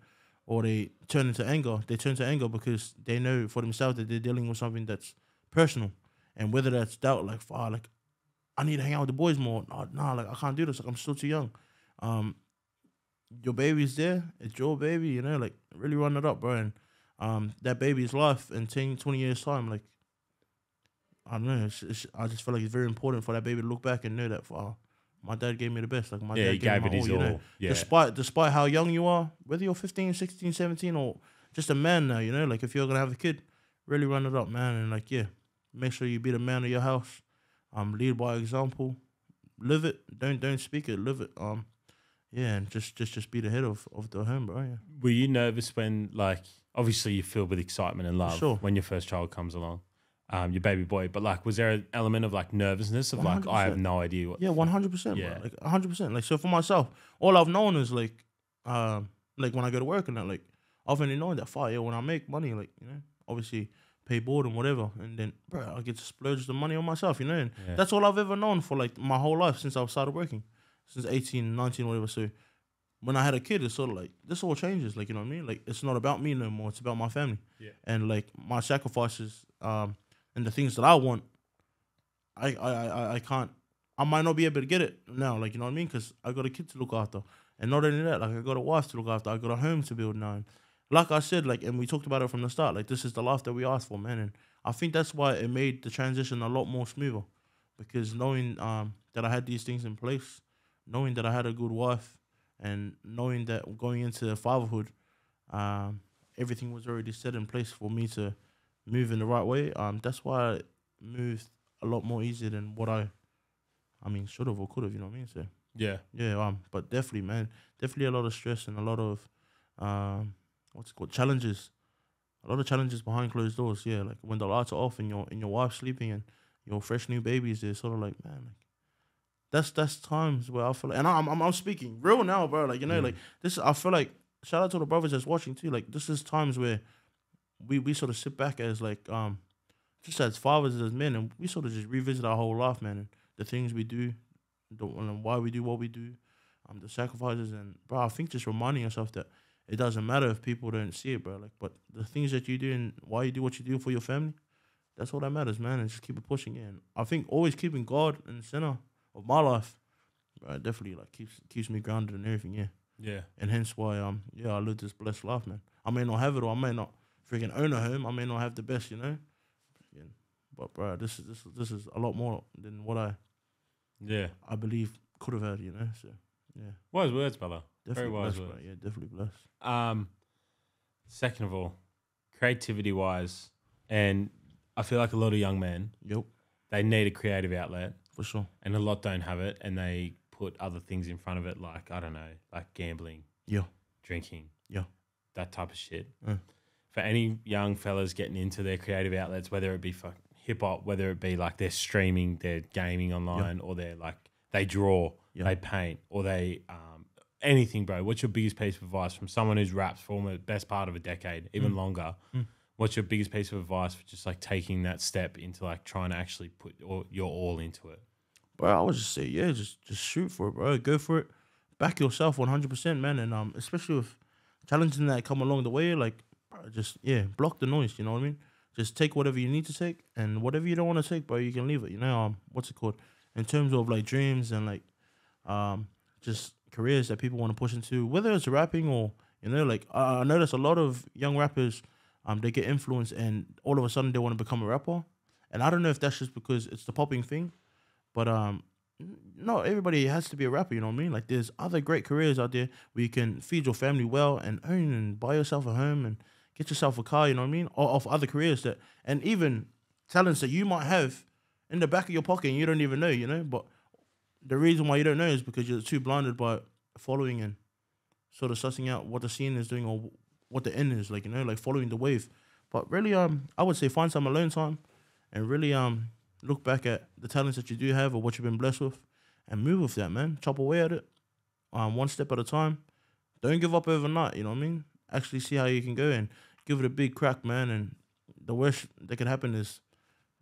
or they turn into anger they turn to anger because they know for themselves that they're dealing with something that's personal and whether that's doubt like ah, like i need to hang out with the boys more nah, nah like i can't do this like i'm still too young um your baby's there it's your baby you know like really run it up bro and um that baby's life in 10 20 years time like I don't know. It's, it's, I just feel like it's very important for that baby to look back and know that, wow, my dad gave me the best. Like my yeah, dad gave, me it my all, all. you know. Yeah, Despite despite how young you are, whether you're 15, 16, 17, or just a man now, you know, like if you're gonna have a kid, really run it up, man, and like yeah, make sure you be the man of your house. Um, lead by example, live it. Don't don't speak it, live it. Um, yeah, and just just just be the head of of the home, bro. Yeah. Were you nervous when, like, obviously you're filled with excitement and love Sure. when your first child comes along, um, your baby boy, but like, was there an element of like nervousness of like, I have no idea what? Yeah, one hundred percent, Yeah. bro. Like hundred percent. Like so for myself, all I've known is like, um, like when I go to work and that, like I've only known that far. Yeah, when I make money, like you know, obviously pay board and whatever, and then bro, I get to splurge the money on myself. You know, and Yeah. that's all I've ever known for like my whole life since I've started working. since 18, 19, whatever. So when I had a kid, it's sort of like this all changes. Like you know what I mean? Like it's not about me no more. It's about my family. Yeah. And like my sacrifices, um, and the things that I want, I I I, I can't. I might not be able to get it now. Like you know what I mean? Because I got a kid to look after, and not only that, like I got a wife to look after. I got a home to build now. And like I said, like and we talked about it from the start. Like this is the life that we asked for, man. And I think that's why it made the transition a lot more smoother, because knowing um that I had these things in place, knowing that I had a good wife, and knowing that going into fatherhood, um, everything was already set in place for me to move in the right way. Um, that's why I moved a lot more easier than what I, I mean, should have or could have. You know what I mean? So Yeah. yeah, um, but definitely, man, definitely a lot of stress and a lot of, um, what's it called, challenges, a lot of challenges behind closed doors. Yeah, like when the lights are off and your and your wife's sleeping and your fresh new babies, they're sort of like, man, like, that's that's times where I feel like, and I'm I'm, I'm speaking real now, bro. Like you know, Mm. like this, I feel like shout out to the brothers that's watching too. Like this is times where we we sort of sit back as like um, just as fathers as men, and we sort of just revisit our whole life, man, and the things we do, the and why we do what we do, um, the sacrifices, and bro, I think just reminding yourself that it doesn't matter if people don't see it, bro. Like, but the things that you do and why you do what you do for your family, that's all that matters, man. And just keep it pushing. Yeah. And I think always keeping God in the center of my life, bro, definitely like keeps keeps me grounded and everything. Yeah, Yeah. and hence why um yeah I live this blessed life, man. I may not have it or I may not freaking own a home. I may not have the best, you know. Yeah. But bro, this is this is this is a lot more than what I Yeah. I believe could have had, you know. So yeah, Wise words, brother. Definitely wise blessed, words. Yeah, definitely blessed. Um, second of all, creativity wise, and I feel like a lot of young men Yep, they need a creative outlet, for sure. and a lot don't have it, and they put other things in front of it, like I don't know, like gambling, Yeah, drinking, Yeah. that type of shit. Mm. For any young fellas getting into their creative outlets, whether it be for hip hop, whether it be like they're streaming, they're gaming online, or they're like they draw, Yeah. they paint, or they um, anything, bro. What's your biggest piece of advice from someone who's raps for the best part of a decade, even Mm. longer? Mm. What's your biggest piece of advice for just like taking that step into like trying to actually put your, your all into it? bro. I would just say, yeah, just just shoot for it, bro. Go for it. Back yourself one hundred percent, man. And um, especially with challenges that come along the way, like bro, just yeah, block the noise. You know what I mean? Just take whatever you need to take, and whatever you don't want to take, bro, you can leave it. You know, um, what's it called? In terms of like dreams and like, um, just careers that people want to push into, whether it's rapping or you know, like I notice a lot of young rappers, um, they get influenced and all of a sudden they want to become a rapper, and I don't know if that's just because it's the popping thing, but um, no, everybody has to be a rapper. You know what I mean? Like there's other great careers out there where you can feed your family well and earn and buy yourself a home and get yourself a car. You know what I mean? Or of other careers that and even talents that you might have in the back of your pocket and you don't even know. You know, but the reason why you don't know is because you're too blinded by following and sort of sussing out what the scene is doing or what the end is like. You know, like following the wave. But really, um, I would say find some alone time and really um look back at the talents that you do have or what you've been blessed with and move with that, man. Chop away at it, um, one step at a time. Don't give up overnight. You know what I mean? Actually, see how you can go and give it a big crack, man. And the worst that can happen is,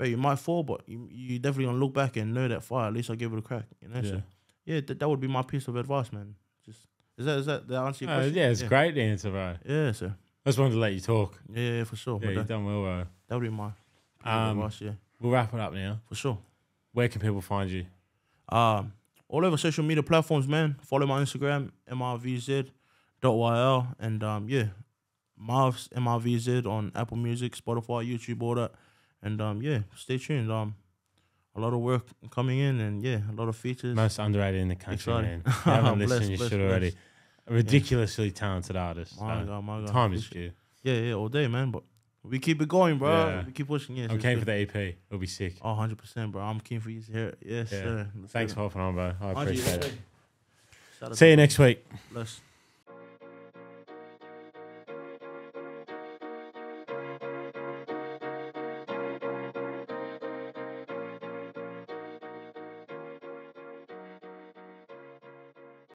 but you might fall, but you, you definitely gonna look back and know that fire. At least I gave it a crack. You know? So, yeah, that, that would be my piece of advice, man. Just is that is that the answer Uh, question? yeah, it's yeah. a great answer, bro. Yeah, sir. I just wanted to let you talk. Yeah, yeah, for sure. Yeah, you've that, done well, bro. that would be my Um, advice. Yeah, We'll wrap it up now. for sure. Where can people find you? Um, all over social media platforms, man. Follow my Instagram, mrvz.yl. And um, yeah, Marv's MRVZ on Apple Music, Spotify, YouTube, all that. And um, yeah, stay tuned. Um, a lot of work coming in, and yeah, a lot of features. Most underrated in the country, Exciting. man. You haven't Bless, listened, you bless, should bless. already. A ridiculously talented artist. My so God, my God. time is due. Yeah, yeah, all day, man. But we keep it going, bro. Yeah. We keep pushing. Yeah, I'm keen for the EP. It'll be sick. Oh, 100%, bro. I'm keen for you to hear it. Yes, Yeah. sir. Let's Thanks for hopping on, bro. I appreciate it. See you next week. Bless.